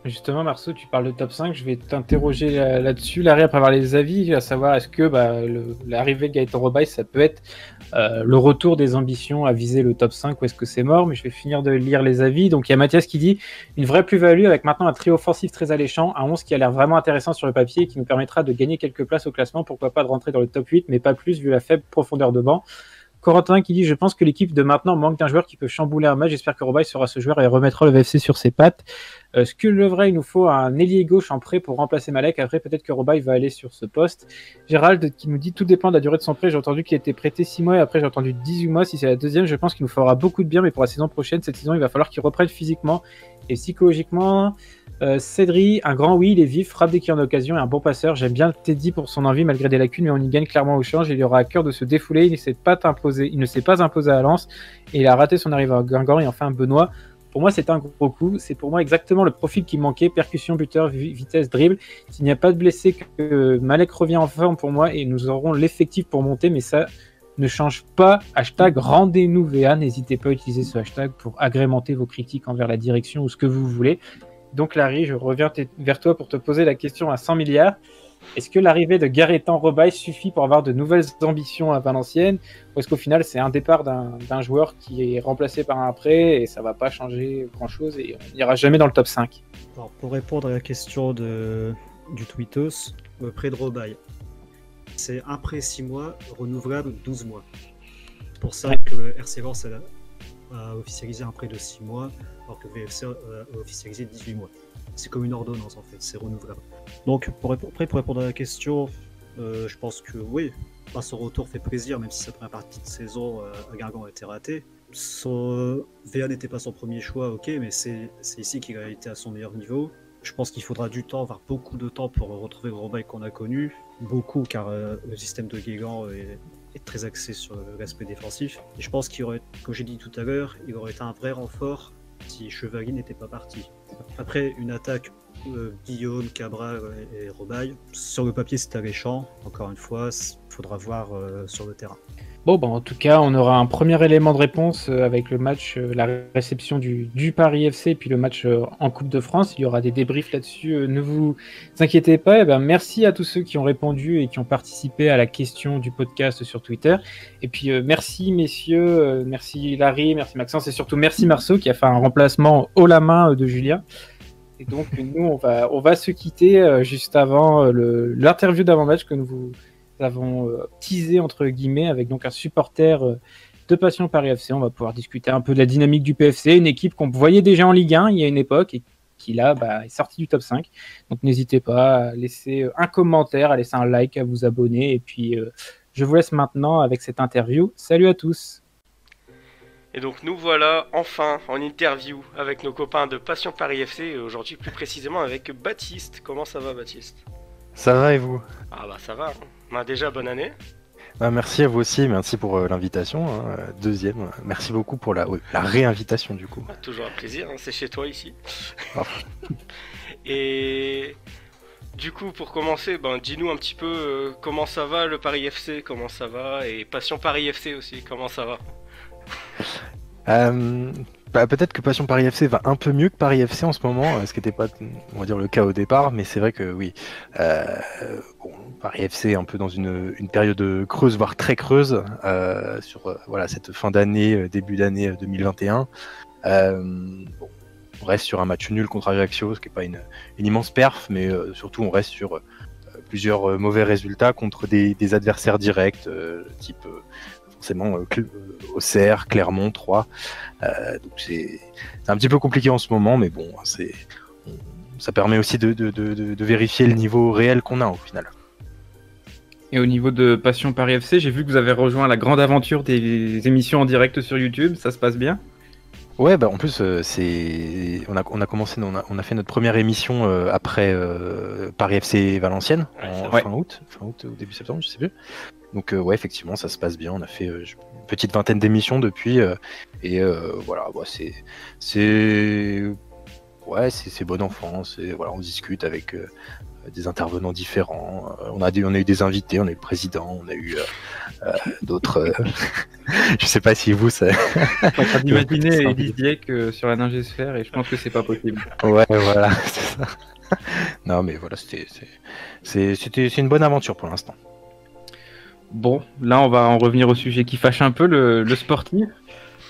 Justement, Marceau, tu parles de top 5, je vais t'interroger là-dessus, Larry, après avoir les avis, à savoir est-ce que bah, l'arrivée de Gaëtan Robaille, ça peut être euh, le retour des ambitions à viser le top 5 ou est-ce que c'est mort? Mais je vais finir de lire les avis. Donc il y a Mathias qui dit une vraie plus-value avec maintenant un trio offensif très alléchant, un 11 qui a l'air vraiment intéressant sur le papier et qui nous permettra de gagner quelques places au classement, pourquoi pas de rentrer dans le top 8, mais pas plus vu la faible profondeur de banc. Corentin qui dit Je pense que l'équipe de maintenant manque d'un joueur qui peut chambouler un match. J'espère que Robaille sera ce joueur et remettra le VFC sur ses pattes. Euh, vrai, il nous faut un ailier gauche en prêt pour remplacer Malek. Après, peut-être que Robaille va aller sur ce poste. Gérald qui nous dit Tout dépend de la durée de son prêt. J'ai entendu qu'il était prêté 6 mois et après, j'ai entendu 18 mois. Si c'est la deuxième, je pense qu'il nous fera beaucoup de bien. Mais pour la saison prochaine, cette saison, il va falloir qu'il reprenne physiquement et psychologiquement. Euh, Cédric, un grand oui, il est vif, frappe dès qu'il y a occasion et un bon passeur. J'aime bien Teddy pour son envie malgré des lacunes, mais on y gagne clairement au change. Il aura à cœur de se défouler. Il ne s'est pas imposé, il ne s'est pas imposé à Lens et il a raté son arrivée à Guingamp et enfin Benoît. Pour moi, c'est un gros coup. C'est pour moi exactement le profil qui manquait percussion, buteur, vitesse, dribble. S'il n'y a pas de blessé, que Malek revient en forme pour moi et nous aurons l'effectif pour monter, mais ça ne change pas. Hashtag rendez-nous VA. N'hésitez pas à utiliser ce hashtag pour agrémenter vos critiques envers la direction ou ce que vous voulez. donc Larry, je reviens vers toi pour te poser la question à 100 milliards. Est-ce que l'arrivée de Garetan Robaille suffit pour avoir de nouvelles ambitions à Valenciennes Ou est-ce qu'au final, c'est un départ d'un joueur qui est remplacé par un après et ça va pas changer grand-chose et on n'ira jamais dans le top 5 Pour répondre à la question du Tweetos, le prêt de Robaille, c'est un prêt 6 mois, renouvelable 12 mois. C'est pour ça que le Vence a, officialisé un prêt de 6 mois, alors que VFC a officialisé 18 mois. C'est comme une ordonnance en fait, c'est renouvelable. Donc pour, après, pour répondre à la question, euh, je pense que oui, son retour fait plaisir, même si sa première partie de saison euh, à Gargan a été ratée. Son VA n'était pas son premier choix, ok, mais c'est ici qu'il a été à son meilleur niveau. Je pense qu'il faudra du temps, voire beaucoup de temps pour retrouver le Robaille qu'on a connu. Beaucoup, car euh, le système de Guégan est, très axé sur l'aspect défensif. Et je pense qu'il aurait, comme j'ai dit tout à l'heure, il aurait été un vrai renfort si Chevalier n'était pas parti. Après, une attaque euh, Guillaume, Cabral et, Robaille, sur le papier c'est alléchant. Encore une fois, il faudra voir euh, sur le terrain. Bon, bah, en tout cas, on aura un premier élément de réponse euh, avec le match, la réception du, Paris FC et puis le match en Coupe de France. Il y aura des débriefs là-dessus. ne vous inquiétez pas. Eh ben, merci à tous ceux qui ont répondu et qui ont participé à la question du podcast sur Twitter. Et puis merci messieurs, merci Larry, merci Maxence et surtout merci Marceau qui a fait un remplacement haut la main de Julien. Et donc, nous, on va, se quitter euh, juste avant euh, l'interview d'avant-match que nous vous avons euh, teasé, entre guillemets, avec donc un supporter de Passion Paris FC. On va pouvoir discuter un peu de la dynamique du PFC, une équipe qu'on voyait déjà en Ligue 1 il y a une époque et qui là bah, est sortie du top 5. Donc, n'hésitez pas à laisser un commentaire, à laisser un like, à vous abonner. Et puis, je vous laisse maintenant avec cette interview. Salut à tous! Et donc nous voilà enfin en interview avec nos copains de Passion Paris FC et aujourd'hui plus précisément avec Baptiste. Comment ça va Baptiste? Ça va et vous? Ah bah ça va. Bah, déjà bonne année. Bah, merci à vous aussi, merci pour euh, l'invitation. Hein. Deuxième, merci beaucoup pour la, la réinvitation du coup. Bah, toujours un plaisir, hein. c'est chez toi ici. Et du coup, pour commencer, ben, dis-nous un petit peu euh, comment ça va le Paris FC, comment ça va, et Passion Paris FC aussi, comment ça va? Euh, bah, peut-être que Passion Paris FC va un peu mieux que Paris FC en ce moment, euh, ce qui n'était pas, on va dire, le cas au départ, mais c'est vrai que oui. Euh, Paris FC est un peu dans une, période creuse, voire très creuse, sur voilà cette fin d'année, début d'année 2021. on reste sur un match nul contre Ajaccio, ce qui n'est pas une, immense perf, mais surtout on reste sur plusieurs mauvais résultats contre des adversaires directs, type forcément euh, au CR, Clermont 3. Euh, c'est un petit peu compliqué en ce moment, mais bon, ça permet aussi de, vérifier le niveau réel qu'on a au final. Et au niveau de Passion Paris FC, j'ai vu que vous avez rejoint la grande aventure des émissions en direct sur YouTube. Ça se passe bien? Ouais, bah en plus, euh, c'est on a, on a commencé, on a, on a fait notre première émission après Paris FC Valenciennes en fin août, fin août ou début septembre, je sais plus. Donc euh, ouais, effectivement, ça se passe bien. On a fait euh, une petite vingtaine d'émissions depuis, euh, et voilà, bah, c'est c'est ouais, c'est bon enfant. voilà, on discute avec des intervenants différents. on a on a eu des invités, on a eu le président, on a eu d'autres. je sais pas si vous ça. Imaginez Elise Dieck sur la Ningesphère et je pense que c'est pas possible. Ouais, voilà, c'est ça. non, mais voilà, c'était une bonne aventure pour l'instant. Bon, là, on va en revenir au sujet qui fâche un peu, le, sportif.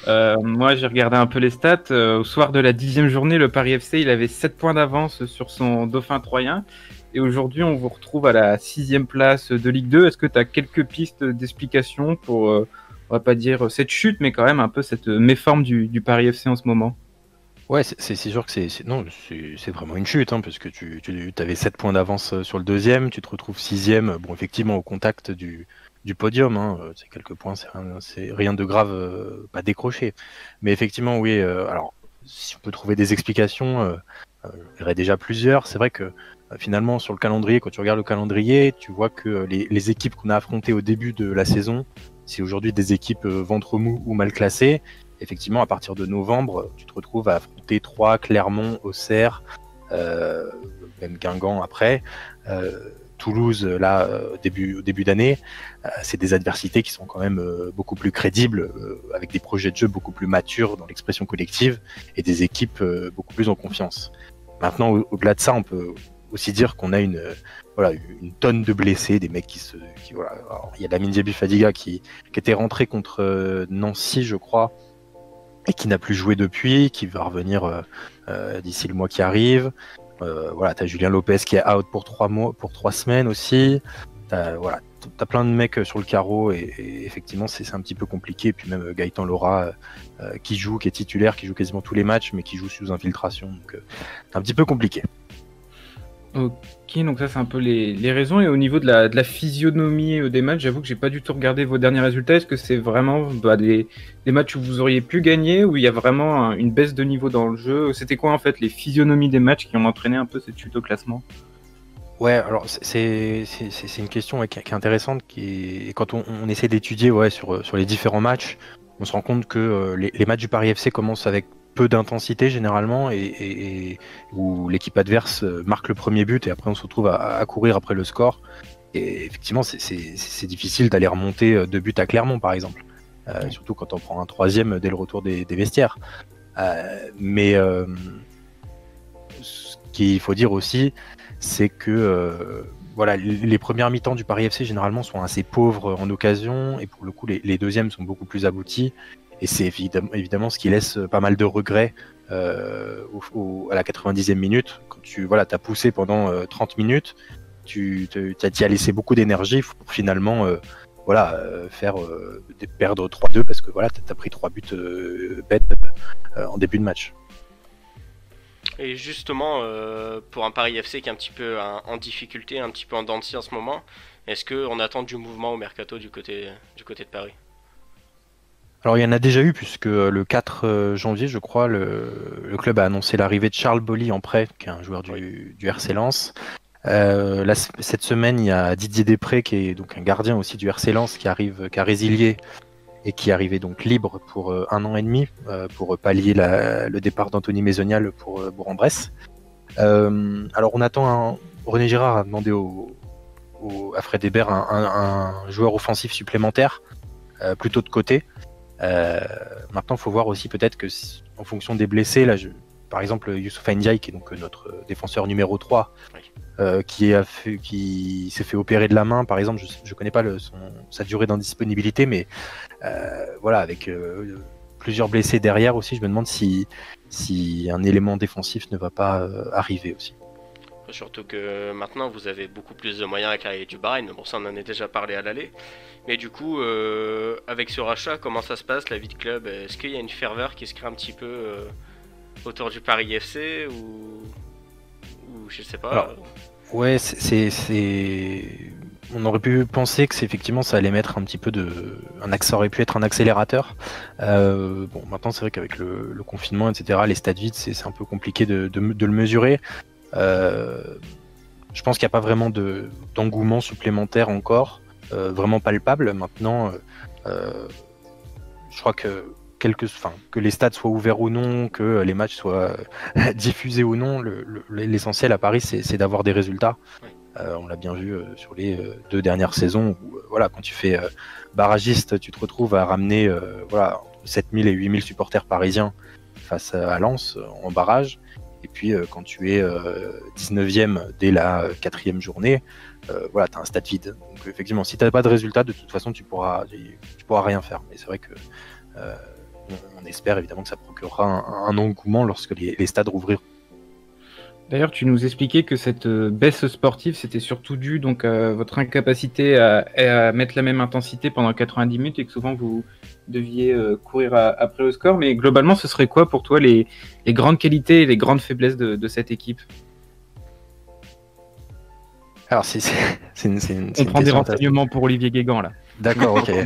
Euh, moi, j'ai regardé un peu les stats. Euh, au soir de la dixième journée, le Paris FC, il avait 7 points d'avance sur son dauphin troyen. Et aujourd'hui, on vous retrouve à la sixième place de Ligue 2. Est-ce que tu as quelques pistes d'explication pour, euh, on va pas dire cette chute, mais quand même un peu cette méforme du, Paris FC en ce moment? Ouais, c'est sûr que c'est non, c'est vraiment une chute, hein, parce que tu, avais 7 points d'avance sur le deuxième, tu te retrouves sixième, bon effectivement au contact du, podium. Hein. Euh, c'est quelques points, c'est rien, de grave, euh, pas décroché. Mais effectivement, oui. Euh, alors, si on peut trouver des explications, il y déjà plusieurs. C'est vrai que finalement, sur le calendrier, quand tu regardes le calendrier, tu vois que les, équipes qu'on a affrontées au début de la saison, c'est aujourd'hui des équipes ventre mou ou mal classées. Effectivement, à partir de novembre, tu te retrouves à affronter Troyes, Clermont, Auxerre, même Guingamp après. Toulouse euh, là euh, début d'année, euh, c'est des adversités qui sont quand même beaucoup plus crédibles, avec des projets de jeu beaucoup plus matures dans l'expression collective et des équipes beaucoup plus en confiance. Maintenant, au-delà de ça, on peut aussi dire qu'on a une, voilà, une tonne de blessés, des mecs qui se. Qui, voilà. il y a Lamine Diaby Fadiga qui, qui était rentré contre Nancy, je crois, et qui n'a plus joué depuis, qui va revenir d'ici le mois qui arrive. voilà, t'as Julien Lopez qui est out pour trois mois, pour trois semaines aussi. T'as, voilà, t'as plein de mecs sur le carreau et, effectivement c'est, un petit peu compliqué. Et puis même Gaëtan Laura qui joue, qui est titulaire, qui joue quasiment tous les matchs, mais qui joue sous infiltration. Donc c'est un petit peu compliqué. Ok, donc ça c'est un peu les, raisons. Et au niveau de la, physionomie euh, des matchs, j'avoue que j'ai pas du tout regardé vos derniers résultats. Est-ce que c'est vraiment bah, des, matchs où vous auriez pu gagner, où il y a vraiment une baisse de niveau dans le jeu? C'était quoi en fait les physionomies des matchs qui ont entraîné un peu cette chute au classement? Ouais, alors c'est une question qui, est intéressante. Qui quand on, essaie d'étudier ouais, sur, sur les différents matchs, on se rend compte que euh, les, les matchs du Paris FC commencent avec peu d'intensité généralement et, où l'équipe adverse euh, marque le premier but et après on se retrouve à, courir après le score. Et effectivement, c'est difficile d'aller remonter euh, deux buts à Clermont par exemple, euh, surtout quand on prend un troisième dès le retour des, vestiaires. mais ce qu'il faut dire aussi, c'est que voilà, les premières mi-temps du Paris FC généralement sont assez pauvres en occasion et pour le coup les, les deuxièmes sont beaucoup plus aboutis et c'est évidemment, ce qui laisse pas mal de regrets euh, à la 90e minute. Quand tu voilà, as poussé pendant 30 euh, minutes, tu as, laissé beaucoup d'énergie pour finalement euh, voilà, faire perdre 3-2 parce que voilà, tu as, pris 3 buts bêtes en début de match. Et justement, pour un Paris FC qui est un petit peu en difficulté, un petit peu en dents en ce moment, est-ce qu'on attend du mouvement au mercato du côté, du côté de Paris? Alors il y en a déjà eu puisque euh, le 4 euh, janvier, je crois, le, club a annoncé l'arrivée de Charles Bolly en prêt, qui est un joueur du, RC Lens. Euh, cette semaine, il y a Didier Després, qui est donc un gardien aussi du RC Lens, qui arrive, qui a résilié et qui est arrivé donc libre pour un an et demi pour pallier le départ d'Anthony Maisonial pour Bourg-en-Bresse. alors on attend un, René Girard a demandé à Fred Hébert un, joueur offensif supplémentaire, plutôt de côté. Euh, maintenant, il faut voir aussi peut-être que en fonction des blessés, là, je, par exemple, Youssouf Ndiaye, qui est donc notre défenseur numéro 3, euh, qui, a fait, qui s'est fait opérer de la main, par exemple, je ne connais pas le, son, sa durée d'indisponibilité, mais euh, voilà, avec plusieurs blessés derrière aussi, je me demande si, si un élément défensif ne va pas arriver aussi. Surtout que maintenant vous avez beaucoup plus de moyens avec l'arrivée du Bahreïn, bon ça on en a déjà parlé à l'aller. Mais du coup, euh, avec ce rachat, comment ça se passe la vie de club? Est-ce qu'il y a une ferveur qui se crée un petit peu euh, autour du Paris FC ou, ou je sais pas? Ouais, c'est, on aurait pu penser que effectivement ça allait mettre un petit peu de, un aurait pu être un accélérateur. Euh, bon, maintenant c'est vrai qu'avec le, confinement, etc., les stades vides, c'est, un peu compliqué de, le mesurer. Je pense qu'il n'y a pas vraiment de, d'engouement supplémentaire encore. Euh, vraiment palpable. Maintenant, euh, euh, je crois que que les stades soient ouverts ou non, que les matchs soient diffusés ou non, l'essentiel à Paris, c'est d'avoir des résultats. on l'a bien vu sur les deux dernières saisons où, voilà, quand tu fais barragiste, tu te retrouves à ramener voilà, 7000 et 8000 supporters parisiens face à Lens en barrage. Et puis quand tu es 19e dès la quatrième journée, euh, voilà, tu as un stade vide. Donc effectivement, si tu pas de résultat, de toute façon, tu pourras, pourras rien faire. Mais c'est vrai que euh, on, espère évidemment que ça procurera un, engouement lorsque les, stades rouvriront. D'ailleurs, tu nous expliquais que cette euh, baisse sportive, c'était surtout dû donc à votre incapacité à, mettre la même intensité pendant 90 minutes et que souvent vous deviez courir après le score. Mais globalement, ce serait quoi pour toi les, grandes qualités et les grandes faiblesses de cette équipe? Alors, c'est une, une, On prend des renseignements pour Olivier Guégan, là. D'accord, ok.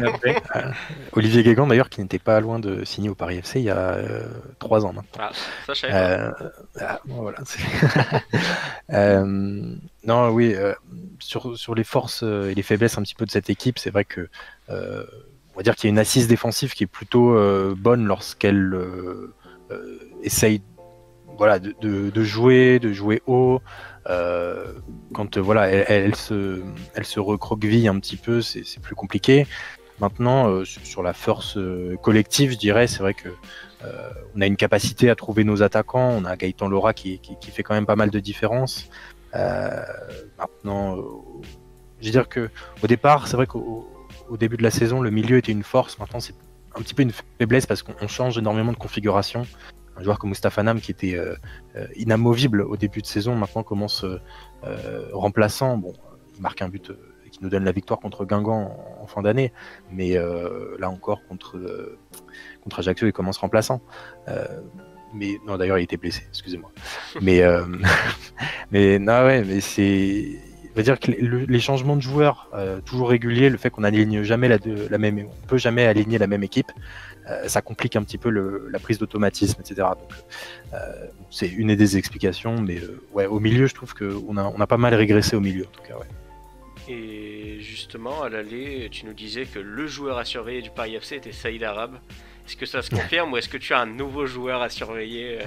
Euh, Olivier Guégan, d'ailleurs, qui n'était pas loin de signer au Paris FC il y a euh, trois ans maintenant. Ah, ça, je euh, ah, voilà. non, oui, sur, sur les forces et les faiblesses un petit peu de cette équipe, c'est vrai que on va dire qu'il y a une assise défensive qui est plutôt bonne lorsqu'elle essaye voilà, de, de, jouer, de jouer haut, quand euh, voilà, elle, se, elle se recroqueville un petit peu, c'est plus compliqué. Maintenant, euh, sur la force collective, je dirais, c'est vrai que on a une capacité à trouver nos attaquants. On a Gaëtan Laura qui, fait quand même pas mal de différences. maintenant, je veux dire que au départ, c'est vrai qu'au début de la saison, le milieu était une force. Maintenant, c'est un petit peu une faiblesse parce qu'on change énormément de configuration. Un joueur comme Mustafa Nam qui était inamovible au début de saison, maintenant commence remplaçant. Bon, il marque un but qui nous donne la victoire contre Guingamp en, fin d'année. Mais euh, là encore, contre, euh, contre Ajaccio, il commence remplaçant. Euh, mais non, d'ailleurs, il était blessé, excusez-moi. mais, mais non, ouais, mais c'est. On va dire que les changements de joueurs toujours réguliers, le fait qu'on n'aligne jamais la, la, même, on peut jamais aligner la même équipe, ça complique un petit peu le, la prise d'automatisme, etc. Donc c'est une des explications, mais ouais, au milieu, je trouve qu'on a, on a pas mal régressé au milieu, en tout cas. Ouais. Et justement, à l'aller, tu nous disais que le joueur à surveiller du Paris FC était Saïd Arabe. Est-ce que ça se confirme ou est-ce que tu as un nouveau joueur à surveiller euh?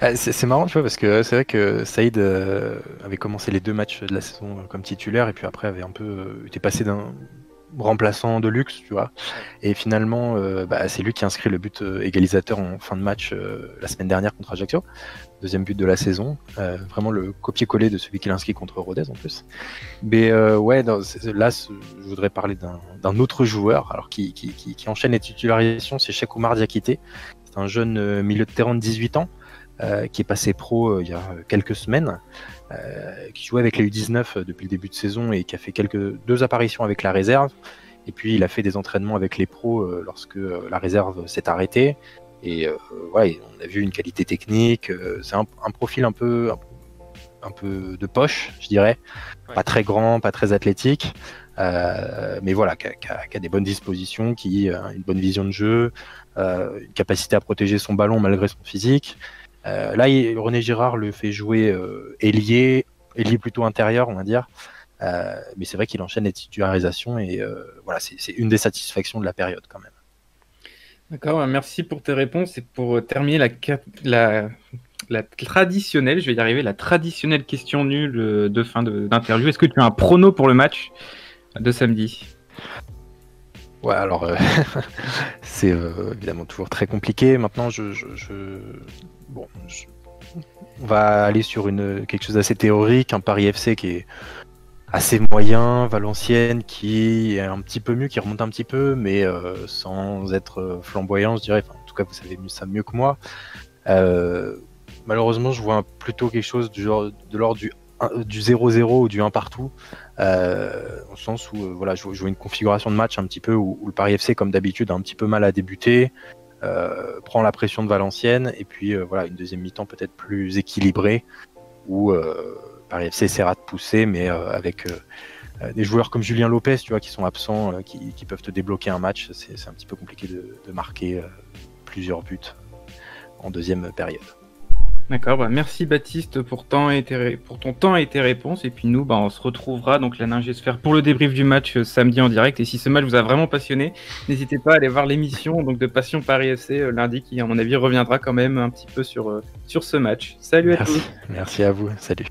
Ah, c'est marrant, tu vois, parce que c'est vrai que Saïd euh, avait commencé les deux matchs de la saison comme titulaire et puis après avait un peu euh, été passé d'un remplaçant de luxe, tu vois. Et finalement, euh, bah, c'est lui qui a inscrit le but euh, égalisateur en fin de match euh, la semaine dernière contre Ajaccio. Deuxième but de la saison. vraiment le copier-coller de celui qui l'a inscrit contre Rodez en plus. Mais ouais, là, je voudrais parler d'un autre joueur alors qui, enchaîne les titularisations, c'est Cheikh Oumar Diakité. C'est un jeune milieu de terrain de 18 ans. Qui est passé pro il y a quelques semaines, euh, qui jouait avec les U19 euh, depuis le début de saison et qui a fait quelques deux apparitions avec la réserve. Et puis il a fait des entraînements avec les pros euh, lorsque la réserve s'est arrêtée. Et voilà, on a vu une qualité technique. c'est un, profil un peu, un, peu de poche, je dirais. Pas très grand, pas très athlétique. mais voilà, qui a, des bonnes dispositions, qui a une bonne vision de jeu, une capacité à protéger son ballon malgré son physique. Euh, là, René Girard le fait jouer euh, ailier, ailier plutôt intérieur, on va dire. Euh, mais c'est vrai qu'il enchaîne les titularisations et voilà, c'est une des satisfactions de la période quand même. D'accord, merci pour tes réponses et pour terminer la, la, la traditionnelle, je vais y arriver, la traditionnelle question nulle de fin d'interview. Est-ce que tu as un prono pour le match de samedi? Ouais, alors c'est évidemment toujours très compliqué. Maintenant, je, on va aller sur quelque chose d'assez théorique, un Paris FC qui est assez moyen, Valenciennes qui est un petit peu mieux, qui remonte un petit peu, mais euh, sans être flamboyant, je dirais. en tout cas, vous savez ça mieux que moi. Euh, malheureusement, je vois plutôt quelque chose de l'ordre du du 0-0 ou du 1 partout, euh, au sens où voilà, je, vois une configuration de match un petit peu où, où le Paris FC, comme d'habitude, a un petit peu mal à débuter, euh, prend la pression de Valenciennes et puis euh, voilà une deuxième mi-temps peut-être plus équilibrée où euh, Paris FC essaiera de pousser mais avec des joueurs comme Julien Lopez, tu vois, qui sont absents, qui, peuvent te débloquer un match, c'est un petit peu compliqué de marquer plusieurs buts en deuxième période. D'accord, bah merci Baptiste pour, temps et pour ton temps et tes réponses. Et puis nous, bah, on se retrouvera donc la Ningesphère pour le débrief du match euh, samedi en direct. Et si ce match vous a vraiment passionné, n'hésitez pas à aller voir l'émission donc de Passion Paris FC euh, lundi qui, à mon avis, reviendra quand même un petit peu sur, euh, sur ce match. Salut à tous. Merci à vous. Salut.